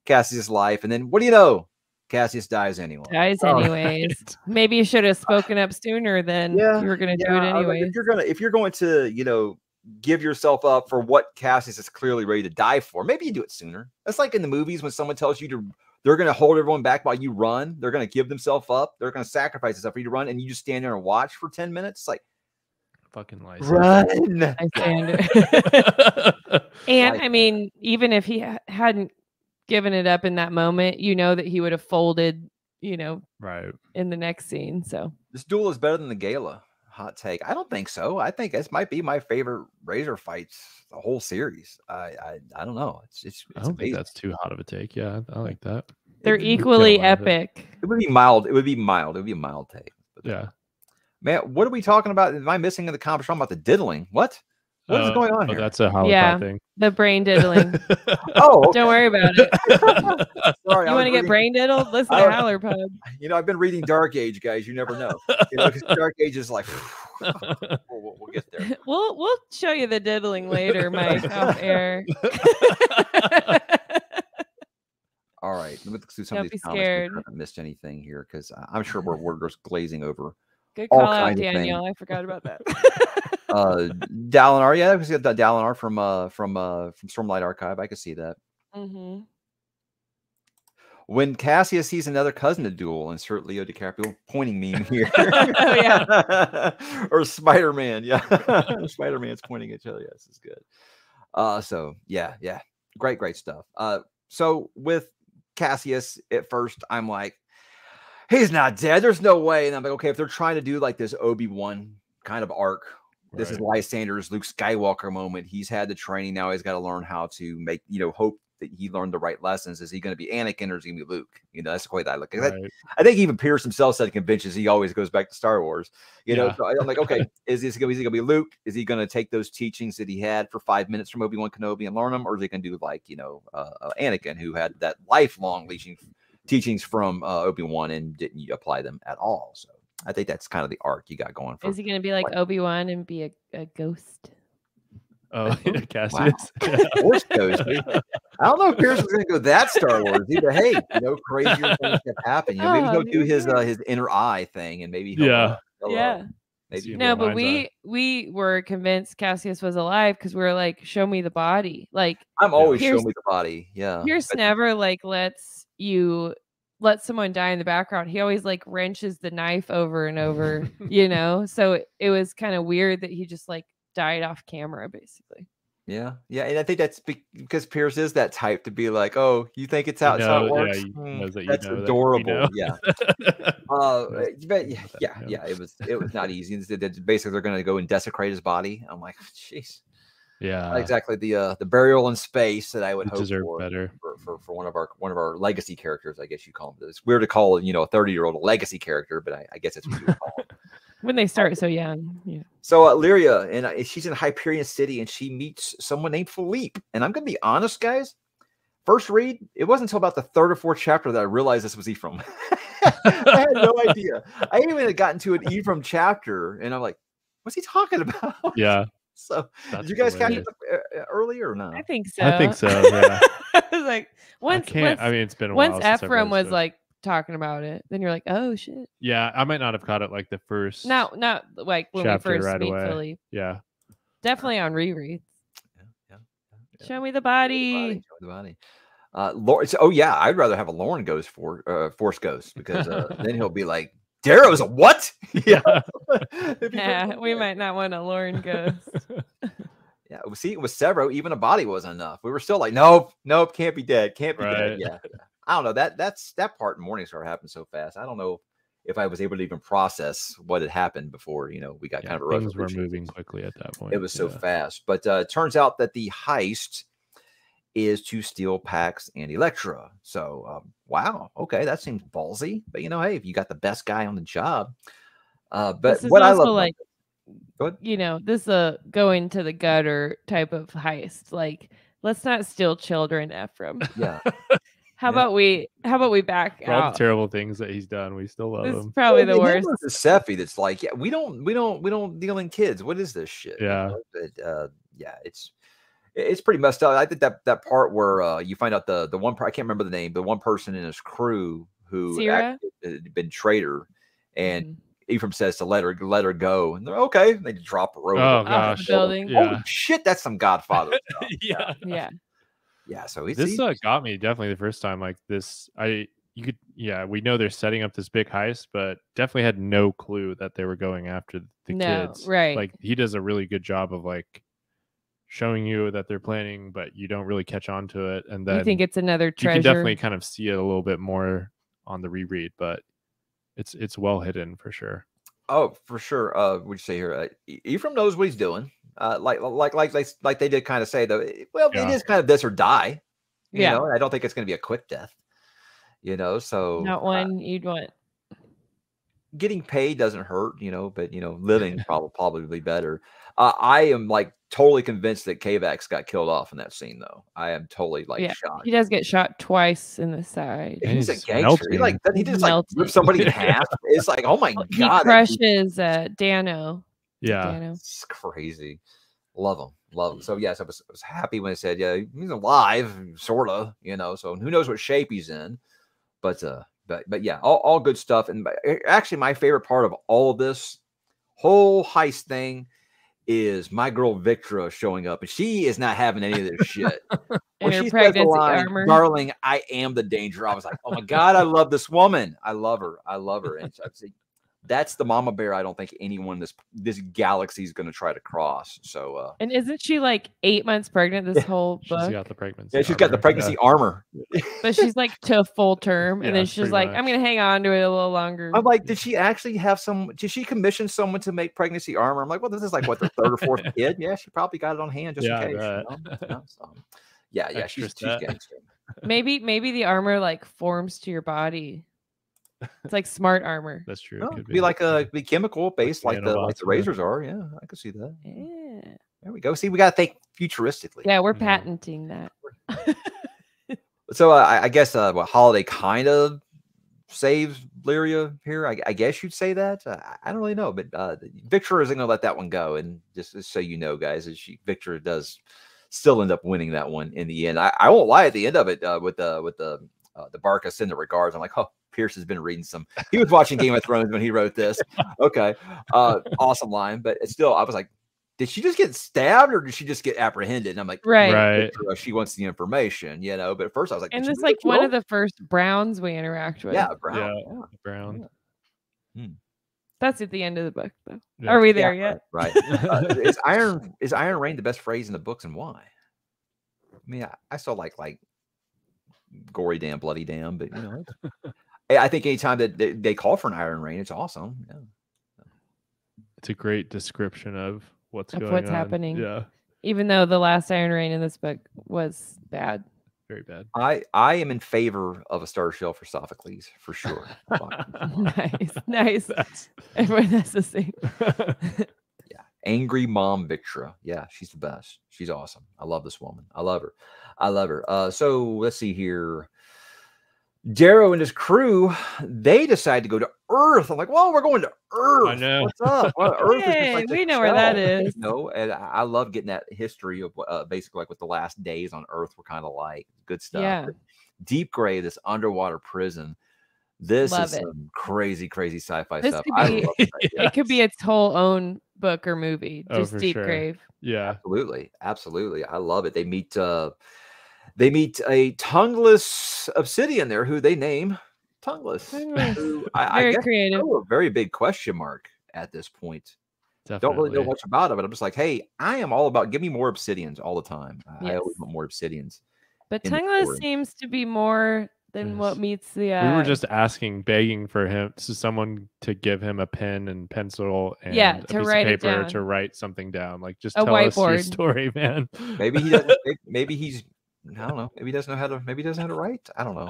Cassius' life, and then what do you know? Cassius dies anyway. Dies Oh, anyways. right. Maybe you should have spoken up sooner than Yeah, You were gonna do it anyway. like, if you're gonna if you're going to you know give yourself up for what Cassius is clearly ready to die for, maybe you do it sooner. That's like in the movies when someone tells you to they're gonna hold everyone back while you run. They're gonna give themselves up. They're gonna sacrifice themselves for you to run, and you just stand there and watch for ten minutes. It's like Fucking license. run. Lysander. and I mean, even if he ha- hadn't given it up in that moment, you know that he would have folded, you know, right. in the next scene. So This duel is better than the gala. Hot take. I don't think so. I think this might be my favorite Razor fights the whole series. I I, I don't know. It's it's, I don't think that's too hot of a take. Yeah, I like that. they're It- equally love it. epic. It would be mild. It would be mild. It would be a mild take. But Yeah. Man, what are we talking about? Am I missing in the conversation about the diddling? What? What is Uh, going on oh, here? that's a Holocaust Yeah. thing. The brain diddling. oh, okay. Don't worry about it. sorry. You want to get brain diddled? Listen I to don't- HowlerPod. You know, I've been reading Dark Age, guys. You never know. You know, 'cause Dark Age is like, we'll, we'll, we'll get there. We'll we'll show you the diddling later, Mike, off air. All right, let me look through some Don't of these be comments. make scared. I haven't missed anything here because I'm sure we're, we're just glazing over. Good All call out, kinds of things. Daniel. I forgot about that. Uh, Dalinar, yeah, we got that Dalinar from uh from uh from Stormlight Archive. I could see that. hmm When Cassius sees another cousin to duel, insert Leo DiCaprio pointing meme here. Oh, yeah. or Spider Man. Yeah. Spider Man's pointing at each other. Yes, it's good. Uh, so yeah, yeah. Great, great stuff. Uh, so with Cassius, at first, I'm like, he's not dead. There's no way. And I'm like, okay, if they're trying to do like this Obi Wan kind of arc, this is Right. Lysander's Luke Skywalker moment. He's had the training. Now he's got to learn how to make, you know, hope that he learned the right lessons. Is he going to be Anakin or is he going to be Luke? You know, that's the way that I look at it. Right. I think even Pierce himself said at conventions he always goes back to Star Wars. You know, Yeah. so I'm like, okay, is this going to be Luke? Is he going to take those teachings that he had for five minutes from Obi Wan Kenobi and learn them, or is he going to do like you know uh, uh, Anakin, who had that lifelong teaching teachings from uh, Obi Wan and didn't apply them at all? So I think that's kind of the arc you got going for. Is he going to be like What? Obi Wan and be a, a ghost? Oh, yeah, Cassius. Force Ghost. I don't know if Pierce was going to go that Star Wars either. Hey, you know, crazier things have happened. You know, maybe Oh, he'll do his uh, his inner eye thing, and maybe he'll, Yeah. uh, he'll, uh, Yeah. maybe No, but we eye. we were convinced Cassius was alive because we were like, show me the body. Like I'm always Pierce- showing me the body. Yeah. Pierce But- never like lets you let someone die in the background. He always like wrenches the knife over and over, you know. So it, it was kind of weird that he just like died off camera, basically. Yeah, yeah, and I think that's be- because Pierce is that type to be like, "Oh, you think it's how, You it's it know- yeah, works? he Hmm, knows that that's know that you adorable." know. Yeah, uh, but yeah, yeah, yeah. yeah, it was it was not easy. It's- it's Basically, they're going to go and desecrate his body. I'm like, jeez, yeah, not exactly the uh, the burial in space that I would hope deserve for, better. for for for one of our one of our legacy characters. I guess you call him. It's weird to call you know a 30 year old a legacy character, but I, I guess it's what you call. When they start so young. Yeah. So uh, Lyria, and uh, she's in Hyperion City, and she meets someone named Philippe. And I'm gonna be honest, guys. First read, it wasn't until about the third or fourth chapter that I realized this was Ephraim. I had no idea. I even had gotten to an Ephraim chapter, and I'm like, "What's he talking about?" Yeah, So, that's did you guys catch it uh, uh, earlier or not? I think so. I think so. Yeah, was like, once I can't. once, I mean, it's been a once while. since I've read Ephraim it, was so- like talking about it, then you're like, oh shit. yeah, I might not have caught it like the first. No, not like when we first right meet away. Philly. Yeah, Definitely on rereads. Yeah, yeah, yeah. Show me the Show body. me the body. Uh, Lor- so- oh yeah, I'd rather have a Lorn ghost for uh, Force Ghost because uh, then he'll be like, "Darrow's a what?" yeah, Yeah, we might not want a Lorn ghost. Yeah, well, see, with Sevro, even a body wasn't enough. We were still like, nope, nope, can't be dead, can't be dead. Yeah, I don't know that that's that part in Morningstar happened so fast. I don't know if I was able to even process what had happened before. You know, we got yeah kind of a things were resolution. moving quickly at that point. It was so yeah. fast, but uh, it turns out that the heist is to steal Pax and Electra. So, um, wow, okay, that seems ballsy. But you know, hey, if you got the best guy on the job, uh, but this is what I also love, like Go you know, this a going to the gutter type of heist. Like, let's not steal children, Ephraim. yeah, How Yeah. about we how about we back For all out? the terrible things that he's done, we still love This is him. probably Well, the worst. there's the Sephi that's like, yeah, we don't, we don't, we don't deal in kids. What is this shit? you Yeah. know? But, uh, yeah, it's it- it's pretty messed up. I think that that part where uh, you find out the the one I can't remember the name, the one person in his crew who had been traitor, and Mhm. Ephraim says to let her let her go, and they're okay. And they drop a rope. Oh Off the gosh, building. yeah, Holy shit, that's some Godfather stuff. yeah. yeah. Yeah, so he's, This he's- uh, got me definitely the first time. Like this, I you could yeah, we know they're setting up this big heist, but definitely had no clue that they were going after the No, kids. right. Like he does a really good job of like showing you that they're planning, but you don't really catch on to it. And then you think it's another treasure. you can definitely kind of see it a little bit more on the reread, but it's it's well hidden for sure. Oh, for sure. Uh, would you say here? Uh, E- Ephraim knows what he's doing. Uh, like like like they like they did kind of say though. Well, Yeah. it is kind of this or die. You Yeah. know, I don't think it's going to be a quick death. You know, so Not uh, one you'd want. getting paid doesn't hurt. You know, but you know, living probably probably better. Uh, I am like totally convinced that Kavax got killed off in that scene, though. I am totally like Yeah, shocked. He does get shot twice in the side. And He's a he's gangster. He like he just like Melting. ripped somebody in half. It's like, oh my Well, he god, that crushes uh, Dano. Yeah. Dano. It's crazy. Love him. Love him. So yes, I was, I was happy when I said, yeah, he's alive, sort of, you know. So who knows what shape he's in. But uh but but yeah, all, all good stuff. And actually my favorite part of all of this whole heist thing is my girl Victra showing up and she is not having any of this shit. And When she says the line, armor. darling, I am the danger. I was like, oh my god, I love this woman. I love her. I love her. And so I was like, that's the mama bear. I don't think anyone in this this galaxy is going to try to cross. So uh, And isn't she like eight months pregnant this whole She's book? got the pregnancy. yeah, she's got the armor, pregnancy armor. But she's like to full term, and then she's like, much. "I'm gonna hang on to it a little longer." I'm like, did she actually have some? Did she commission someone to make pregnancy armor? I'm like, well, this is like what the third or fourth kid. Yeah, she probably got it on hand just Yeah, in case. You know? You so, yeah, yeah, Extra she's she's set. gangster. maybe maybe the armor like forms to your body. It's like smart armor. That's true. No, it it could could be like a be chemical based, like the like the razors are. Yeah, I could see that. Yeah, There we go. See, we got to think futuristically. yeah, we're Yeah. patenting that. So uh, I, I guess uh, what Holiday kind of saves Lyria here. I, I guess you'd say that. Uh, I- I don't really know, but uh, Victra isn't going to let that one go. And just, just so you know, guys, is she Victra does still end up winning that one in the end. I, I won't lie. At the end of it, uh, with the with the uh, the Barca send the regards. I'm like, oh, Pierce has been reading some. He was watching Game of Thrones when he wrote this. Okay, uh, awesome line, but still, I was like. Did she just get stabbed or did she just get apprehended? And I'm like, Right. Right. Victra, she wants the information, you know. But at first I was like, And "Did this really like one of the first Browns we interact with. yeah, Brown. Yeah. yeah. Brown. That's at the end of the book, though. Yeah. Are we Yeah, there yet? Right. Uh, is Iron is Iron Rain the best phrase in the books and why? I mean, I, I still like like gory damn, bloody damn, but you know, it's- I I think anytime that they, they call for an Iron Rain, it's awesome. Yeah. It's a great description of what's Of going what's on. happening. Yeah, Even though the last Iron Rain in this book was bad. very bad. I I am in favor of a star shell for Sophocles for sure. Nice, nice. That's Everyone has the same. Yeah. Angry mom Victra. Yeah, she's the best. She's awesome. I love this woman. I love her. I love her. Uh, so let's see here. Darrow and his crew, they decide to go to Earth. I'm like, well, we're going to Earth. I know. What's up? Well, Earth is just like we know where that is. shell, is. You know, and I I love getting that history of uh, basically like what the last days on Earth were kind of like. Good stuff. Yeah. Deepgrave, this underwater prison. This Love is it. some crazy, crazy sci-fi This stuff. could I be- love this. It could be its whole own book or movie. Oh, Just for Deep sure. Grave. yeah. Absolutely, absolutely. I love it. They meet uh they meet a tongueless obsidian there who they name tongueless. Tongueless. who I, I Very guess creative. a very big question mark at this point. Definitely. Don't really know much about it, but I'm just like, hey, I am all about give me more obsidians all the time. I- I always want more obsidians. But in Tongueless seems to be more than what meets the eye. we were just asking, begging for him, so someone to give him a pen and pencil and Yeah, a to piece write of paper to write something down. Like, just A tell us your story, man. Maybe he doesn't maybe, maybe he's I don't know. Maybe he doesn't know how to maybe he doesn't know how to write. I don't know.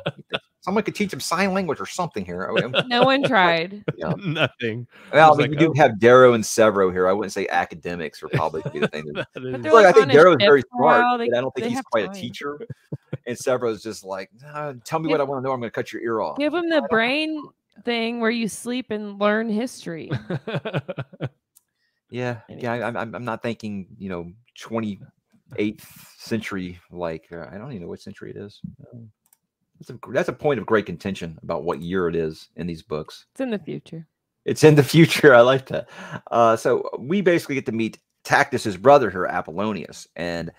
Someone could teach him sign language or something here. Oh, no one tried. yeah. Nothing. Well, I mean, like, we do oh. have Darrow and Sevro here. I wouldn't say academics are probably the thing. To, That is- they're I think Darrow is very smart, they- but I don't think he's have quite a teacher. And Sevro's just like, "Nah, tell me Give- what I want to know. I'm going to cut your ear off. Give him the brain thing where you sleep and learn history. Yeah, yeah. I, I'm, I'm not thinking, you know, 28th century. Like, uh, I don't even know what century it is. Um, That's a that's a point of great contention about what year it is in these books. It's in the future. It's in the future. I like that. Uh, so we basically get to meet Tactus's brother here, Apollonius, and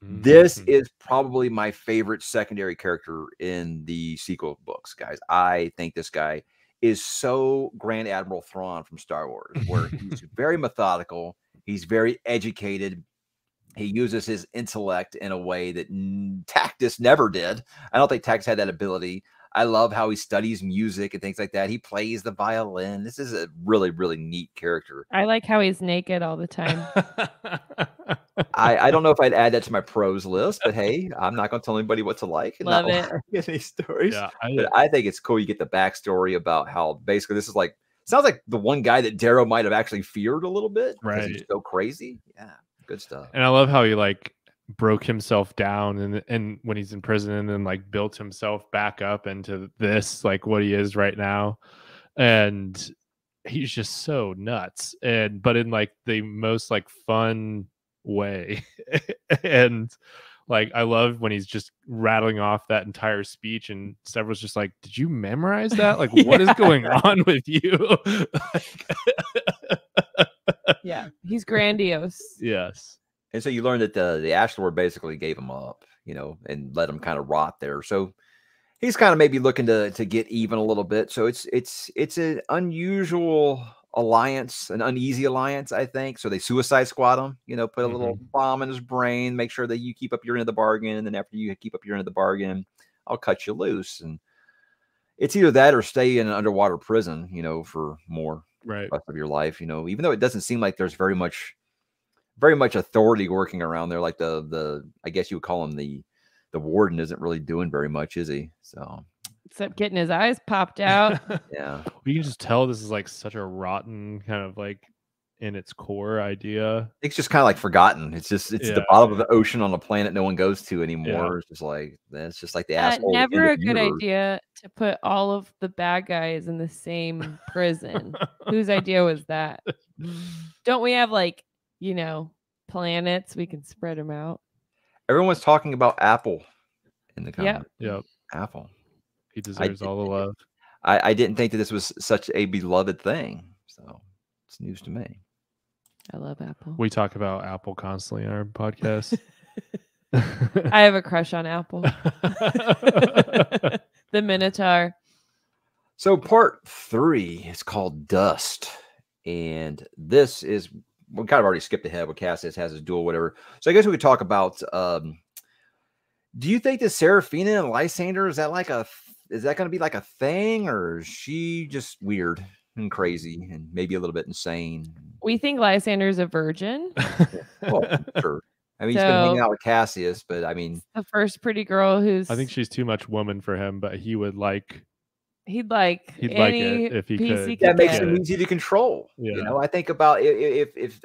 this Mhm. is probably my favorite secondary character in the sequel books, guys. I think this guy is so Grand Admiral Thrawn from Star Wars, where he's very methodical, he's very educated. He uses his intellect in a way that n- Tactus never did. I don't think Tactus had that ability. I love how he studies music and things like that. He plays the violin. This is a really, really neat character. I like how he's naked all the time. I, I don't know if I'd add that to my pros list, but hey, I'm not going to tell anybody what to like. and not Love it. like Any stories? yeah, I, But I think it's cool. You get the backstory about how basically this is like sounds like the one guy that Darrow might have actually feared a little bit. Right. He's Right. so crazy. Yeah, good stuff. and I love how he like broke himself down and and when he's in prison and then like built himself back up into this like what he is right now. And he's just so nuts. And but in like the most like fun way. And like I love when he's just rattling off that entire speech and Sevro's just like did you memorize that? Like what is going on with you? Like, yeah. He's grandiose. yes And so you learn that the the Ash Lord basically gave him up, you know, and let him kind of rot there. So he's kind of maybe looking to to get even a little bit. So it's it's it's an unusual alliance, an uneasy alliance, I think. So they suicide squad him, you know, put a little mm-hmm. bomb in his brain, make sure that you keep up your end of the bargain, and then after you keep up your end of the bargain, I'll cut you loose. And it's either that or stay in an underwater prison, you know, for more right. rest of your life you know even though it doesn't seem like there's very much very much authority working around there like the the i guess you would call him the the warden isn't really doing very much is he? So. Except getting his eyes popped out. yeah. You can just tell this is like such a rotten kind of like in its core idea. it's just kind of like forgotten it's just it's at the Yeah. bottom of the ocean on a planet no one goes to anymore it's just like it's just like the Uh, asshole end never a good universe. idea to put all of the bad guys in the same prison. Whose idea was that? Don't we have like, you know, planets we can spread them out? everyone's talking about apple in the Yeah. comment Yep, apple he deserves all the love. I, I didn't think that this was such a beloved thing so it's news to me I love Apple. We talk about Apple constantly in our podcast. I have a crush on Apple. the Minotaur. So part three is called Dust, and this is we kind of already skipped ahead. What Cassius has his duel, whatever. So I guess we could talk about. Um, do you think that Seraphina and Lysander is that like a is that going to be like a thing, or is she just weird and crazy and maybe a little bit insane? We think Lysander's a virgin. Well, sure. I mean, he's been hanging out with Cassius, but I mean, The first pretty girl who's I think she's too much woman for him, but he would like. he'd like He'd like any it if he piece could. that could makes him easy to control. Yeah. You know, I think about i- i- if if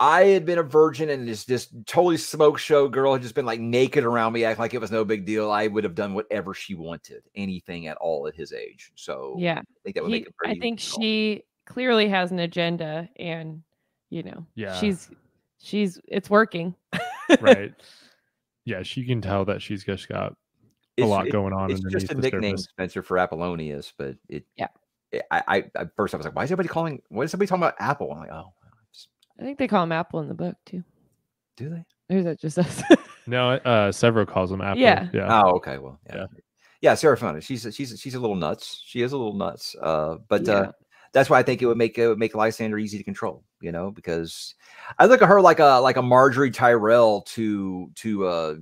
I had been a virgin and this just totally smoke show girl had just been like naked around me, act like it was no big deal, I would have done whatever she wanted, anything at all at his age. So Yeah. I think that would He- make it pretty. I think control. she clearly has an agenda and you know, Yeah. she's she's it's working. right. Yeah, she can tell that she's just got a It's- lot going on It's just a nickname, surface. Spencer, for Apollonius, but it. Yeah. I, I at first I was like, why is everybody calling? Why is somebody talking about Apple? I'm like, oh, I think they call him Apple in the book too. do they? Or is that just us? No, uh, Sevro calls him Apple. Yeah. yeah. Oh, okay. Well, yeah. Yeah. Yeah, Seraphina. She's she's she's a little nuts. She is a little nuts. Uh, but Yeah. uh, that's why I think it would make it would make Lysander easy to control. You know, because I look at her like a like a Margaery Tyrell to to uh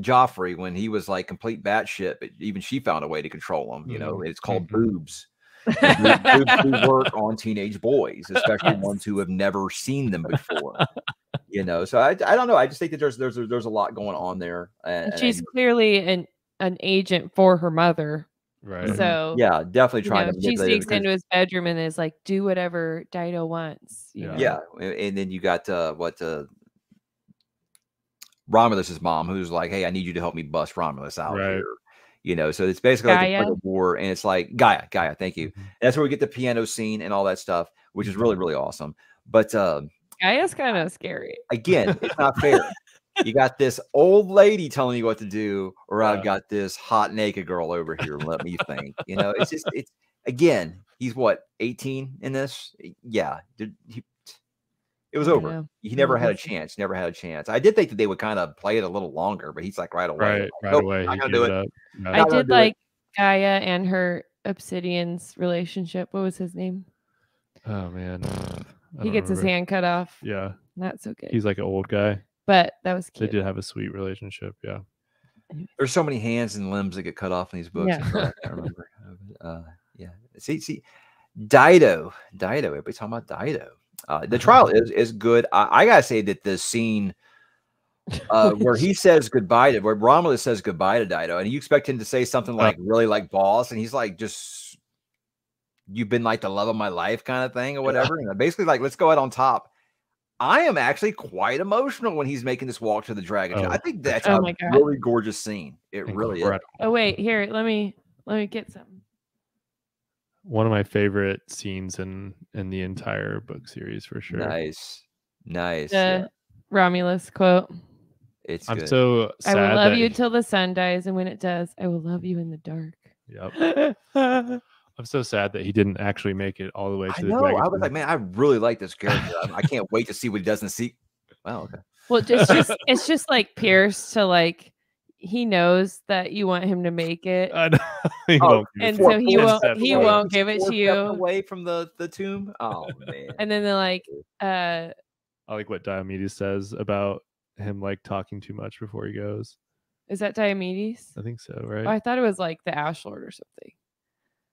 Joffrey when he was like complete batshit, but even she found a way to control him. You know, it's called Mhm. boobs. Boobs- boobs do work on teenage boys, especially ones who have never seen them before. you know, so I, I don't know. I just think that there's there's there's a lot going on there, and, and and she's clearly an an agent for her mother. Right. So yeah, definitely you trying know, to she sneaks into his bedroom and is like, do whatever Dido wants. you Yeah. know? Yeah, and then you got uh, what uh, Romulus's mom, who's like, "Hey, I need you to help me bust Romulus out Right. here." You know, so it's basically like a Gaia? tug of war, and it's like Gaia, Gaia. Thank you. Mhm. That's where we get the piano scene and all that stuff, which is really, really awesome. But uh, Gaia's kind of scary. again, it's not fair. You got this old lady telling you what to do, or Yeah. I've got this hot naked girl over here. Let me think. You know, it's just it's again. He's what eighteen in this? Yeah, did he, it was over. He never had a Mhm. chance. Never had a chance. I did think that they would kind of play it a little longer, but he's like right away. Right. like, Right "Nope, away. not He gonna do it it. up. Yeah. I did do it. like Gaia and her Obsidian's relationship. What was his name? Oh man. He don't gets his hand cut off. Yeah. Not so good. He's like an old guy. But that was cute. They did have a sweet relationship. Yeah. There's so many hands and limbs that get cut off in these books. Yeah. I feel like I remember. Uh, yeah. See, see, Dido, Dido. Everybody's talking about Dido. Uh, the trial is is good. I, I gotta say that the scene uh, where he says goodbye to where Romulus says goodbye to Dido, and you expect him to say something like really like boss, and he's like just you've been like the love of my life kind of thing or whatever. And basically like let's go out on top. I am actually quite emotional when he's making this walk to the dragon. Oh. I think that's Oh a my God. really gorgeous scene. It really is. Oh wait, here, let me let me get some. One of my favorite scenes in in the entire book series for sure. Nice, nice. The yeah, Romulus quote. it's I'm good. so I will love you he- till the sun dies, and when it does, I will love you in the dark. Yep. I'm so sad that he didn't actually make it all the way to I the know. dragon. I was like, man, I really like this character. I, I can't wait to see what he does in the sequel. Wow. Okay. well, it's just it's just like Pierce to like he knows that you want him to make it, I know. He Oh, won't and it four- so he four won't he away. won't give it Four to you. away from the the tomb. Oh man. And then they're like, uh, I like what Diomedes says about him like talking too much before he goes. is that Diomedes? I think so, right? Oh, I thought it was like the Ash Lord or something.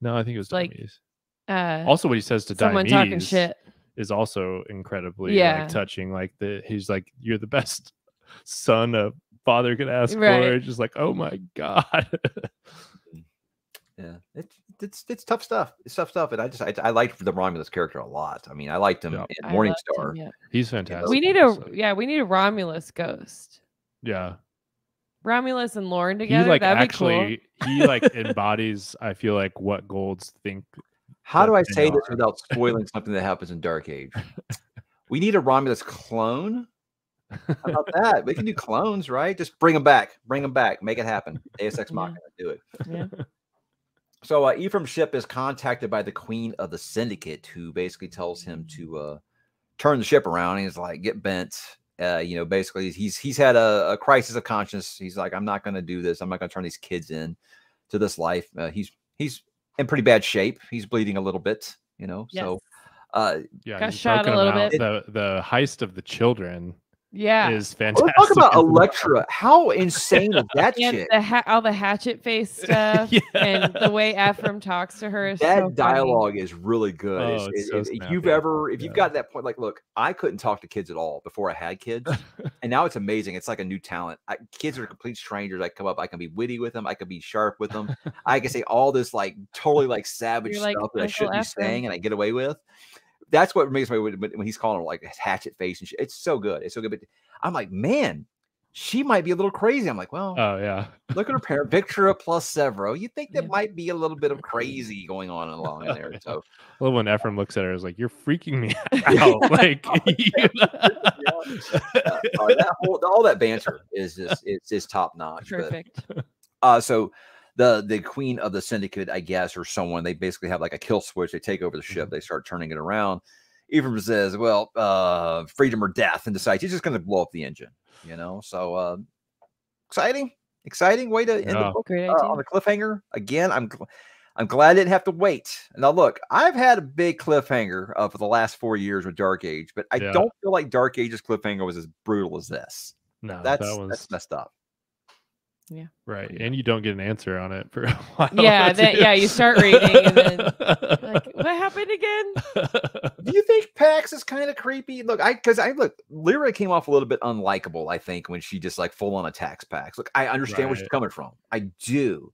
No, I think it was like, Diomedes. Uh, Also, what he says to someone Diomedes talking shit. is also incredibly Yeah. like touching. Like the he's like, "You're the best son a father could ask for." Right. It's just like, oh my god. Yeah. It's it's it's tough stuff. It's tough stuff. And I just I, I liked the Romulus character a lot. I mean, I liked him Yeah. in I Morning him, Star. yeah. he's fantastic. We need a yeah, we need a Romulus ghost. yeah. Romulus and Lorn He together. like That'd actually he like embodies. I feel like what Golds think. How do I they say this without spoiling something that happens in Dark Age? We need a Romulus clone. How about that? We can do clones, right? Just bring them back. Bring them back. Make it happen. ASX Yeah. Machina, do it. Yeah. So uh, Ephraim Ship is contacted by the Queen of the Syndicate, who basically tells him to uh, turn the ship around. He's like, get bent. Uh, you know, basically, he's he's had a, a crisis of conscience. He's like, I'm not going to do this. I'm not going to turn these kids in to this life. Uh, he's he's in pretty bad shape. He's bleeding a little bit. You know, Yes. so uh, Yeah, Got shot a little out. bit. The the heist of the children yeah. is let's talk about as. Electra. How insane is that and shit? the ha- all the hatchet face stuff Yeah. and the way Ephraim talks to her is that so funny. dialogue is really good. Oh, It's- it's it- so it- if you've ever, if you've got that point, like, look, I couldn't talk to kids at all before I had kids, and now it's amazing. It's like a new talent. I, kids are complete strangers. I come up, I can be witty with them, I can be sharp with them, I can say all this like totally like savage You're like stuff that I shouldn't be saying, and I get away with. That's what makes me when, when he's calling her like a hatchet face and shit. It's so good. It's so good. But I'm like, man, she might be a little crazy. I'm like, well, Oh yeah. look at her parent, Victra plus Sevro. You think there Yeah. might be a little bit of crazy going on along in there. So I love when Ephraim looks at her, is like, "You're freaking me Yeah. out." like, uh, uh, that whole, all that banter is just it's just top notch. but, Perfect. uh, so the the queen of the syndicate, I guess, or someone, they basically have like a kill switch. They take over the ship. They start turning it around. Ephraim says, "Well, uh, freedom or death," and decides he's just going to blow up the engine. You know, so uh, exciting, exciting way to end the book Great uh, on the cliffhanger again. I'm gl- I'm glad I didn't have to wait. Now look, I've had a big cliffhanger uh, for the last four years with Dark Age, but I Yeah. don't feel like Dark Age's cliffhanger was as brutal as this. no, That's that was that's messed up. Right, yeah. and you don't get an answer on it for a while. Yeah, then- too. yeah, you start reading and then, like, what happened again? Do you think Pax is kind of creepy? Look, I because I look, Lyria came off a little bit unlikable. I think when she just like full on attacks Pax. Look, I understand where she's coming from. I do.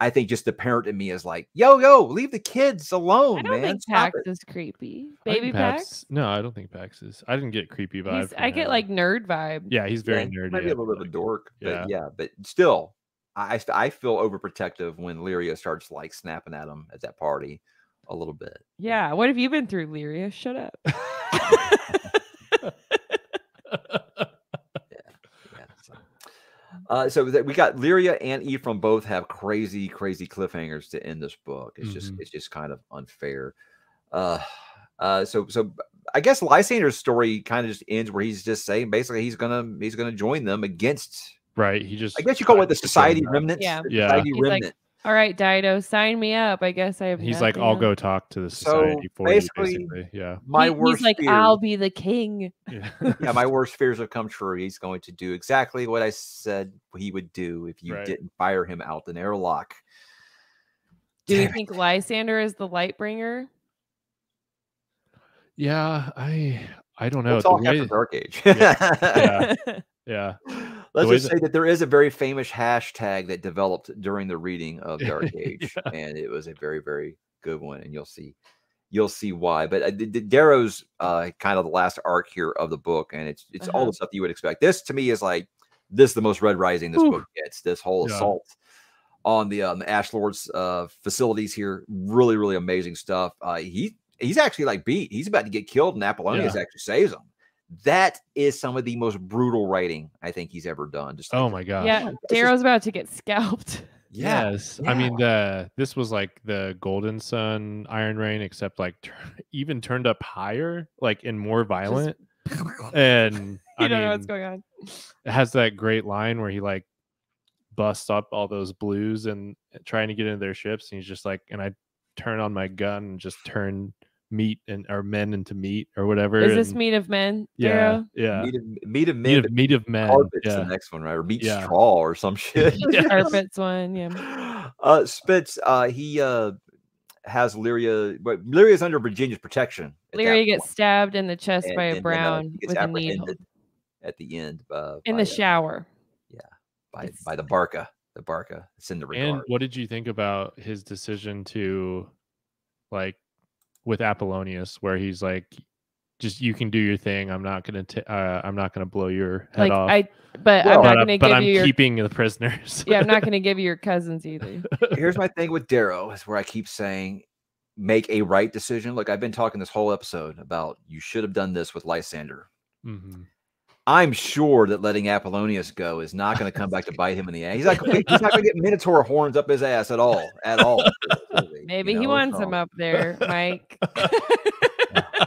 I think just the parent in me is like, yo, yo, leave the kids alone, I don't man. think Stop Pax it." is creepy. Baby Pax. No, I don't think Pax is. I didn't get creepy vibe. He's, from I get like nerd vibe. yeah, he's very Yeah, he nerdy. Might be I a little bit of a dork, Yeah. but yeah, but still, I I I feel overprotective when Lyria starts like snapping at him at that party a little bit. Yeah. What have you been through, Lyria? Shut up. Yeah. So, uh, so that we got Lyria and Ephraim both have crazy, crazy cliffhangers to end this book. It's just Mhm. it's just kind of unfair. Uh, uh, so so I guess Lysander's story kind of just ends where he's just saying basically he's gonna he's gonna join them against. right. He just. I guess you call it the tried to join Society them. Remnant. Yeah. the Yeah. Society He's like, Remnant. All right, Dido, sign me up. I guess I have. He's like, I'll else." go talk to the So, society for basically- you, basically. Yeah. My He- worst He's like, fear. I'll be the king. Yeah. yeah, my worst fears have come true. He's going to do exactly what I said he would do if you Right. didn't fire him out an airlock. Do you Damn it. think Lysander is the light bringer? yeah. I. I don't know. We'll the talk way- after Dark Age. Yeah. yeah. Let's just say that there is a very famous hashtag that developed during the reading of Dark Age, and it was a very, very good one. And you'll see, you'll see why. But uh, Darrow's uh, kind of the last arc here of the book, and it's it's all Uh-huh. the stuff that you would expect. This to me is like this is the most Red Rising this Oof. book gets. This whole Yeah. assault on the um, Ash Lord's uh, facilities here, really, really amazing stuff. Uh, he he's actually like beat. He's about to get killed, and Apollonius actually saves him. That is some of the most brutal writing I think he's ever done. Just Oh my god, yeah, This is- Darrow's about to get scalped. yeah, Yes. I mean the this was like the Golden Son Iron Rain, except like tur- even turned up higher, like and more violent. And You I don't know what's going on. it has that great line where he like busts up all those blues and uh, trying to get into their ships, and he's just like, and I turn on my gun and just turn meat and or men into meat or whatever. Is this and- meat of men, Yeah, Darrow? yeah. meat of, meat of men, Meat but of, meat of men. carpet's Yeah. the next one, right? Or meat Yeah. straw or some shit. Yes. Carpets one, yeah. Uh, Spitz, uh, he uh has Lyria, but Lyria's under Virginia's protection. at Lyria gets point, stabbed in the chest and- by a then, uh, brown he gets with a needle at the end. Uh, in the uh, shower. by, It's- by the Barca, the Barca. It's in the regard. And what did you think about his decision to, like, with Apollonius, where he's like, just you can do your thing. I'm not gonna, t- uh, I'm not gonna blow your head Like off. I, but Well, I'm not gonna but give I'm you your. keeping the prisoners. Yeah, I'm not gonna give you your cousins either. Here's my thing with Darrow is where I keep saying make a right decision. Look, I've been talking this whole episode about you should have done this with Lysander. Mhm. I'm sure that letting Apollonius go is not going to come back to bite him in the ass. He's not. He's not going to get Minotaur horns up his ass at all. At all. Maybe you he wants him up there, Mike.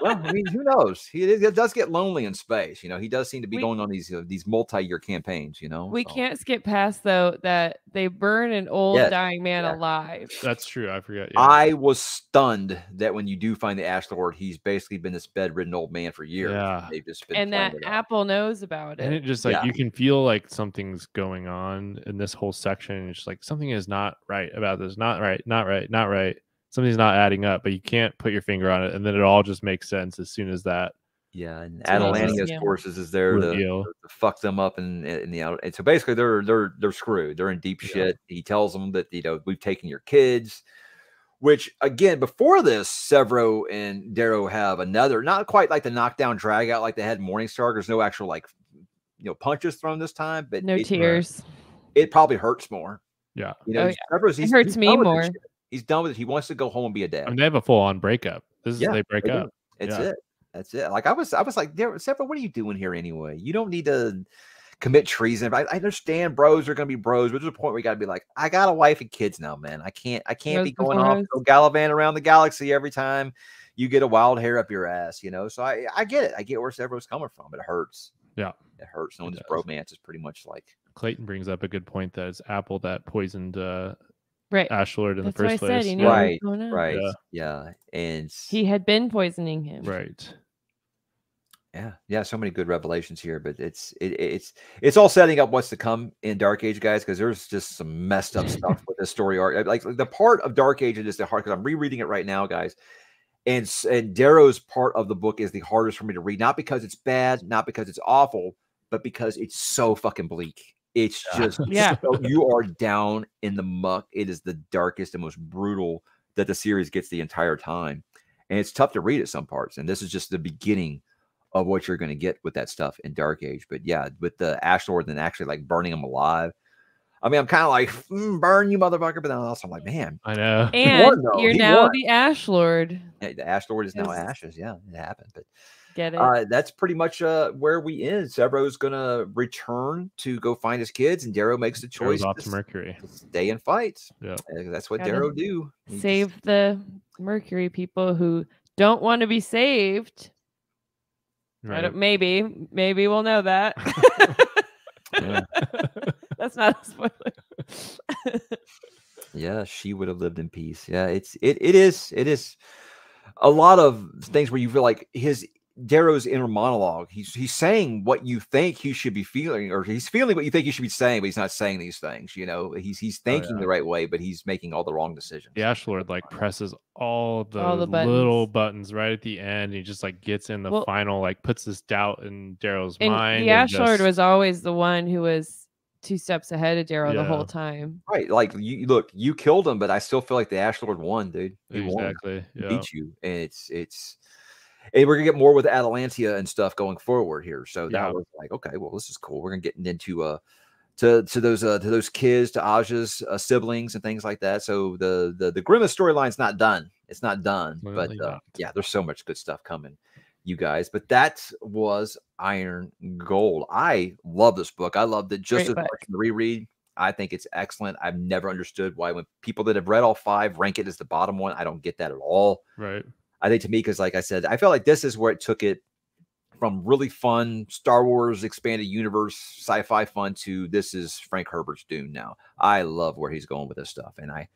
well, I mean, who knows? He it, it does get lonely in space. You know, he does seem to be We- going on these uh, these multi-year campaigns. You know, We so. can't skip past though that they burn an old Yes, dying man yeah. alive. That's true. I forget. Yeah. I was stunned that when you do find the Ash Lord, he's basically been this bedridden old man for years. Yeah. They've just been And that it up. Apple knows about it. and it. it just like Yeah. you can feel like something's going on in this whole section. It's just like something is not right about this. Not right. Not right. Not right. Something's not adding up, but you can't put your finger on it, and then it all just makes sense as soon as that Yeah, and So they Atalantia's yeah. forces is there to, to fuck them up in, in the out. And so basically, they're they're they're screwed. They're in deep Yeah. shit. He tells them that you know we've taken your kids. Which again, before this, Sevro and Darrow have another, not quite like the knockdown drag out like they had in Morningstar. There's no actual like you know punches thrown this time, but No it, tears. it probably hurts more. Yeah. You know, Oh, Sevro's- It hurts he's me done with this more. He's done with it. He wants to go home and be a dad. I mean, they have a full on breakup. This is Yeah, they break they up. It's Yeah. it. That's it. Like I was, I was like, there, Sevro, what are you doing here anyway? You don't need to commit treason. I, I understand bros are gonna be bros, but there's a point where you gotta be like, I got a wife and kids now, man. I can't, I can't be going off go gallivant around the galaxy every time you get a wild hair up your ass, you know. So I, I get it. I get where Sevro's coming from. It hurts. Yeah. It hurts. Knowing this bromance is pretty much like Clayton brings up a good point that it's Apple that poisoned uh, Right. Ash Lord in That's the what I first place. said. He knew what was Right, going on. right. Yeah. Yeah. And He had been poisoning him. Right. Yeah, yeah, so many good revelations here, but it's it, it's it's all setting up what's to come in Dark Age, guys, because there's just some messed up stuff with this story arc. Uh, like the part of Dark Age is the hard because I'm rereading it right now, guys. And s- and Darrow's part of the book is the hardest for me to read, not because it's bad, not because it's awful, but because it's so fucking bleak. It's just Yeah. so- you are down in the muck. It is the darkest and most brutal that the series gets the entire time, and it's tough to read at some parts. And this is just the beginning of what you're going to get with that stuff in Dark Age. But yeah, with the Ash Lord and actually like burning them alive. I mean, I'm kind of like, "Mm, burn you motherfucker. But then also I'm like, man, I know. And won, you're He now won. the Ash Lord. yeah, the Ash Lord is now ashes. Yeah, it happened. But Get it? uh, that's pretty much uh, where we end. Sevro's going to return to go find his kids, and Darrow makes the choice off to to Mercury. stay and fight. Yeah. Uh, That's what Gotta Darrow do. He just- Save the Mercury people who don't want to be saved. I Right. don't, maybe, maybe we'll know that. Yeah. That's not a spoiler. Yeah, she would have lived in peace. Yeah, it's it it is it is a lot of things where you feel like his Darrow's inner monologue. He's he's saying what you think he should be feeling, or he's feeling what you think he should be saying, but he's not saying these things. You know, he's he's oh, thinking yeah. the right way, but he's making all the wrong decisions. the Ash Lord like presses all the, All the little buttons right at the end. He just like gets in the Well- final, like puts this doubt in Darrow's and mind. the and Ash Lord just- was always the one who was two steps ahead of Darrow the whole time. Right. Like you look, you killed him, but I still feel like the Ash Lord won, dude. He won. exactly. He Yeah. beat you. And it's it's and we're gonna get more with Atalantia and stuff going forward here. So that Yeah. was like, okay, well, this is cool. We're gonna get into uh to to those uh to those kids, to Aja's uh, siblings and things like that. So the the the Grimmus storyline's not done. It's not done. Clearly but uh, yeah, there's so much good stuff coming, you guys. But that was Iron Gold. I love this book. I loved it just Great as book. much in reread. I think it's excellent. I've never understood why when people that have read all five rank it as the bottom one. I don't get that at all. Right. I think to me, because like I said, I felt like this is where it took it from really fun Star Wars expanded universe sci-fi fun to this is Frank Herbert's Dune now. I love where he's going with this stuff, and I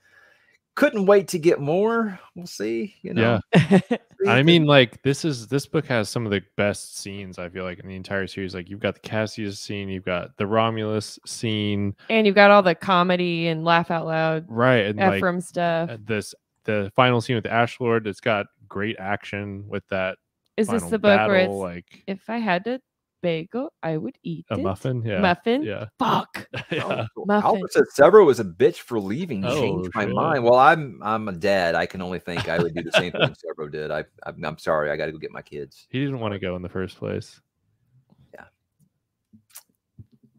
couldn't wait to get more. We'll see. You know, Yeah. See, I 'cause- mean, like this is this book has some of the best scenes I feel like in the entire series. Like you've got the Cassius scene, you've got the Romulus scene, and you've got all the comedy and laugh out loud right? And like Ephraim stuff. uh, this the final scene with the Ash Lord. It's got great action with that. Is this the book where it's like if I had a bagel, I would eat a it? muffin? Yeah, Muffin? yeah, Fuck. Oh, yeah. Oh, Muffin. Albert said Sevro was a bitch for leaving. Oh, Changed my shit. mind. Well, I'm I'm a dad. I can only think I would do the same thing Sevro did. I I'm, I'm sorry. I got to go get my kids. He didn't want to go in the first place,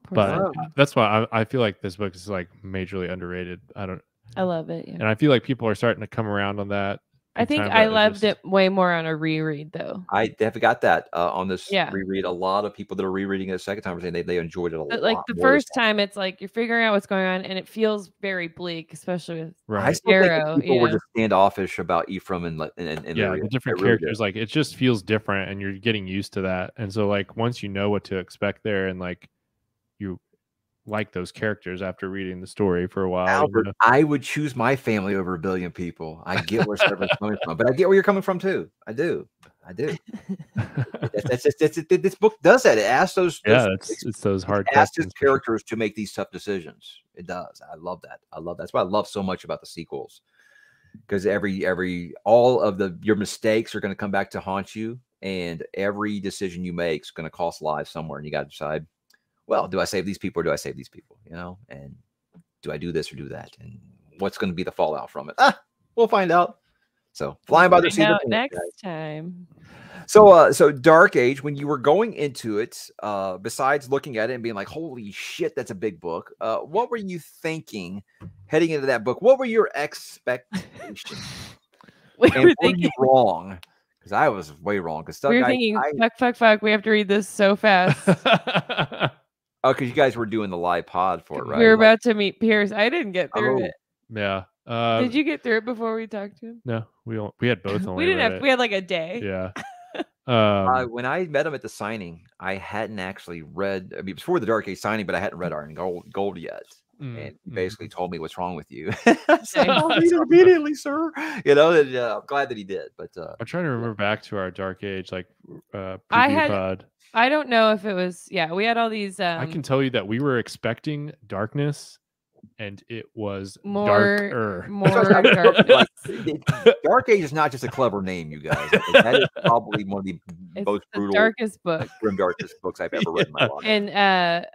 Poor but Sam. that's why I, I feel like this book is like majorly underrated. I don't, I love it. Yeah. and I feel like people are starting to come around on that. I think I loved just- it way more on a reread though. I have got that uh, on this Yeah. reread. A lot of people that are rereading it a second time are saying they, they enjoyed it a But lot. like the more first time, it's like you're figuring out what's going on, and it feels very bleak, especially with I Right. still think Arrow, that people you were know. just standoffish about Ephraim and and, and, and yeah, Lyria. the different really did. characters, like it just feels different, and you're getting used to that. And so, like once you know what to expect there, and like you like those characters after reading the story for a while, you Albert, know? I would choose my family over a billion people. I get where Sevro's coming from, but I get where you're coming from too. I do. I do. That's, that's, that's, that's- this book does that. It asks those, those yeah, it's it's those hard it asks its characters to make these tough decisions. It does. I love that. I love that's what I love so much about the sequels. Because every every all of the your mistakes are going to come back to haunt you, and every decision you make is going to cost lives somewhere, and you got to decide, well, do I save these people or do I save these people? You know, and do I do this or do that? And what's going to be the fallout from it? Ah, we'll find out. So flying by the seat of next guys. time. So, uh, so Dark Age, when you were going into it, uh, besides looking at it and being like, "Holy shit, that's a big book," uh, what were you thinking heading into that book? What were your expectations? We and were were you thinking, wrong? Because I was way wrong. Because we were I, thinking, I, fuck, fuck, fuck. We have to read this so fast. oh, because you guys were doing the live pod for it, right? We were Like, about to meet Pierce. I didn't get through Oh, it. yeah. Uh, Did you get through it before we talked to him? No, we don't, we had both. Only we didn't read have. We had like a day. it. Yeah. uh, Um, when I met him at the signing, I hadn't actually read. I mean, before the Dark Age signing, but I hadn't read Iron Gold, Gold yet. mm, and he mm. basically told me what's wrong with you. I said, Nice. "I'll read it immediately, sir. You know, and, uh, I'm glad that he did. But uh, I'm trying to remember back to our Dark Age like uh, I had- pod. I don't know if it was. Yeah, we had all these. Um, I can tell you that we were expecting darkness, and it was More- darker. more That's what I was darkness. Dark Age is not just a clever name, you guys. That is probably one of the It's most the brutal, darkest book. grim darkest books I've ever read in my life. and uh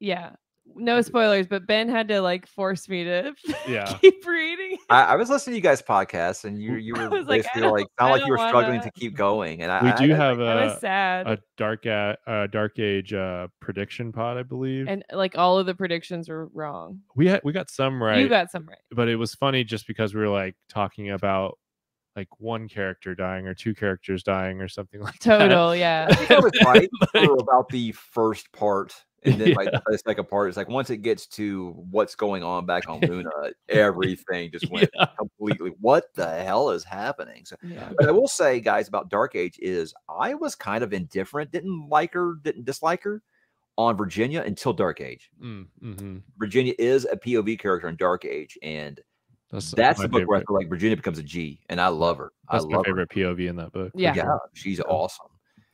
yeah no spoilers but ben had to like force me to Yeah. keep reading I, I was listening to you guys' podcasts, and you you were was like, I basically don't- like, I like you were struggling to wanna- keep going. And I, We I- do I- have i a, sad a dark a, uh, dark age uh, prediction pod, I believe. and like all of the predictions were wrong we had we got some right, you got some right but it was funny just because we were like talking about like one character dying or two characters dying or something like that. total yeah I think I was right Like- for about the first part. And then by Yeah. the second part, it's like once it gets to what's going on back on Luna, everything just went Yeah. completely. What the hell is happening? So, yeah but I will say, guys, about Dark Age is I was kind of indifferent, didn't like her, didn't dislike her on Virginia until Dark Age. Mm, mhm. Virginia is a POV character in Dark Age, and That's, that's the book where I feel like Virginia becomes a G, and I love her. That's I my love favorite POV in that book. Yeah. Yeah, she's awesome.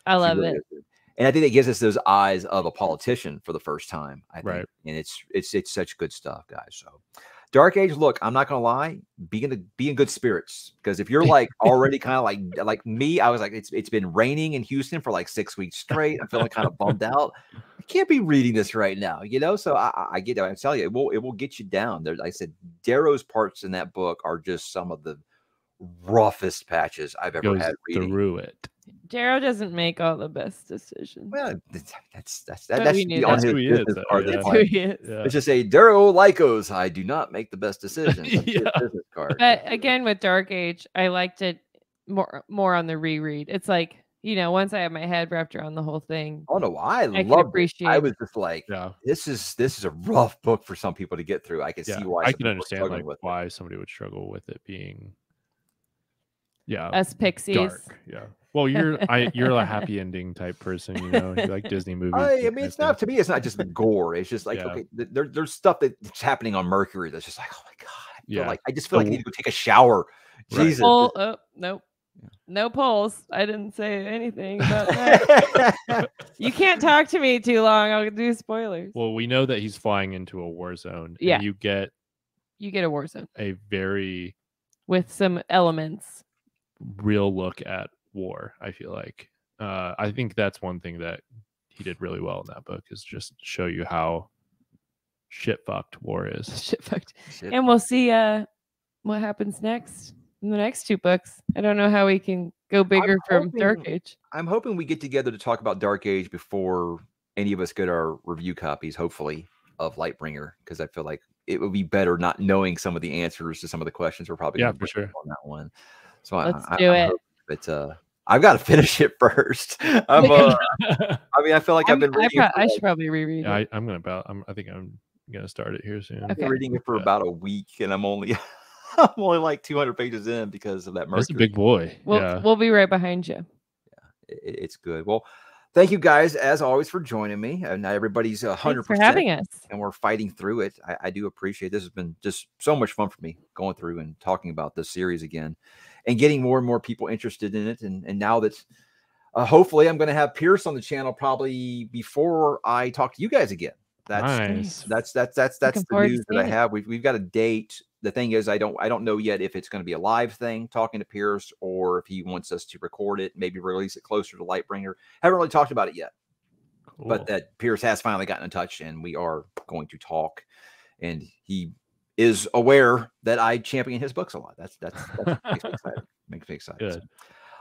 i love really it is good. And I think it gives us those eyes of a politician for the first time. I think. Right. And it's it's it's such good stuff, guys. So Dark Age, look, I'm not gonna lie, be in the, be in good spirits. Because if you're like already kind of like like me, I was like, it's it's been raining in Houston for like six weeks straight. I'm feeling kind of bummed out. I can't be reading this right now, you know. So I, I- get it. I tell you, it will it will get you down. There, like I said, Darrow's parts in that book are just some of the roughest patches I've ever Goes had reading. through it. Darrow doesn't make all the best decisions Well, that's that's that's that, that we should be on That's his who he is, though, card. yeah. That's that's who he is Yeah. Let's just say Darrow Lykos. I do not make the best decisions. That's his Yeah. but again with dark age i liked it more more on the reread it's like you know once i have my head wrapped around the whole thing oh no, I, i can loved it. I was just like, Yeah. this is this is a rough book for some people to get through. I can Yeah. see why I can understand like with it. why somebody would struggle with it being yeah, us pixies dark. Yeah. Well, you're I you're a happy ending type person, you know. You like Disney movies. I, I mean, it's not to me. It's not just gore. It's just like Yeah. okay, th- there, there's stuff that's happening on Mercury that's just like, oh my god. I feel Yeah. like I just feel like I need to go take a shower. Right. Jesus. Poll, oh, nope. No polls. I didn't say anything about that. you can't talk to me too long. I'll do spoilers. Well, we know that he's flying into a war zone. and Yeah. you get You get a war zone a very with some elements. Real look at war. I feel like. Uh, I think that's one thing that he did really well in that book is just show you how shit fucked war is. Shit fucked. Shit. And we'll see uh what happens next in the next two books. I don't know how we can go bigger from Dark Age. I'm hoping we get together to talk about Dark Age before any of us get our review copies, hopefully, of Lightbringer, because I feel like it would be better not knowing some of the answers to some of the questions we're probably Yeah, gonna for bring sure. on that one. So I- Let's I, do I'm it. hoping, But uh, I've got to finish it first. I'm, uh, I mean, I feel like I've I'm- been I, pro- it for I like- should probably reread Yeah, it. I, I'm gonna about. I'm, I think I'm gonna start it here soon. I've been reading it for Yeah. about a week, and I'm only I'm only like 200 pages in because of that That's a big boy. We'll yeah. we'll be right behind you. It- it's good. Well, thank you guys as always for joining me. And not everybody's a hundred for having us. and we're fighting through it. I, I do appreciate this. Has been just so much fun for me going through and talking about this series again, and getting more and more people interested in it. And and now that uh, hopefully I'm going to have Pierce on the channel probably before I talk to you guys again. That's nice. that's that's that's that's Looking the news that I have. We've we've got a date. The thing is, I don't I don't know yet if it's going to be a live thing talking to Pierce or if he wants us to record it, maybe release it closer to Lightbringer. Haven't really talked about it yet, Cool. but that Pierce has finally gotten in touch and we are going to talk. And he is aware that I champion his books a lot. That's that's, that's makes me excited. Makes me excited. So,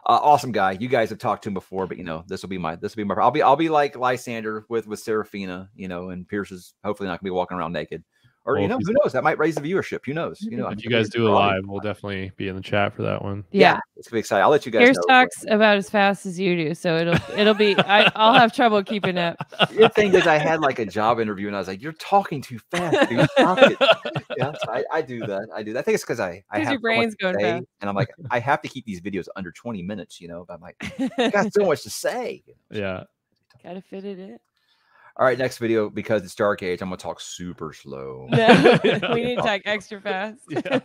uh, awesome guy. You guys have talked to him before, but you know this will be my this will be my. I'll be I'll be like Lysander with with Serafina, you know, and Pierce is hopefully not gonna be walking around naked, or Well, you know who knows that might raise the viewership. Who knows? You know, I'm if you guys do a live, we'll definitely be in the chat for that one. Yeah. it's gonna be exciting. I'll let you guys. Pierce know. talks about as fast as you do, so it'll it'll be. I, I'll have trouble keeping up. The thing is, I had like a job interview, and I was like, "You're talking too fast, dude. Stop yeah, so I, I do that. I do that. I think it's because I I 'Cause have your brain's going say, fast. and I'm like, I have to keep these videos under 20 minutes, you know. But I'm like, I got so much to say. Yeah. Gotta fit it in. All right, next video because it's Dark Age. I'm gonna talk super slow. No, Yeah. we need to talk extra fast. Yeah.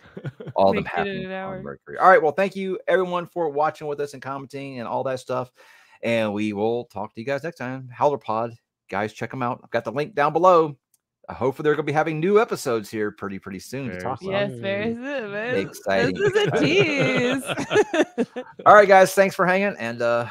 all of them Make it in an on hour. Mercury. All right, well, thank you everyone for watching with us and commenting and all that stuff. And we will talk to you guys next time. HowlerPod, guys, check them out. I've got the link down below. Uh, hopefully, they're gonna be having new episodes here pretty pretty soon to Very talk about. yes, very Exciting. good. man. Exciting, This is a tease. All right, guys, thanks for hanging, and uh,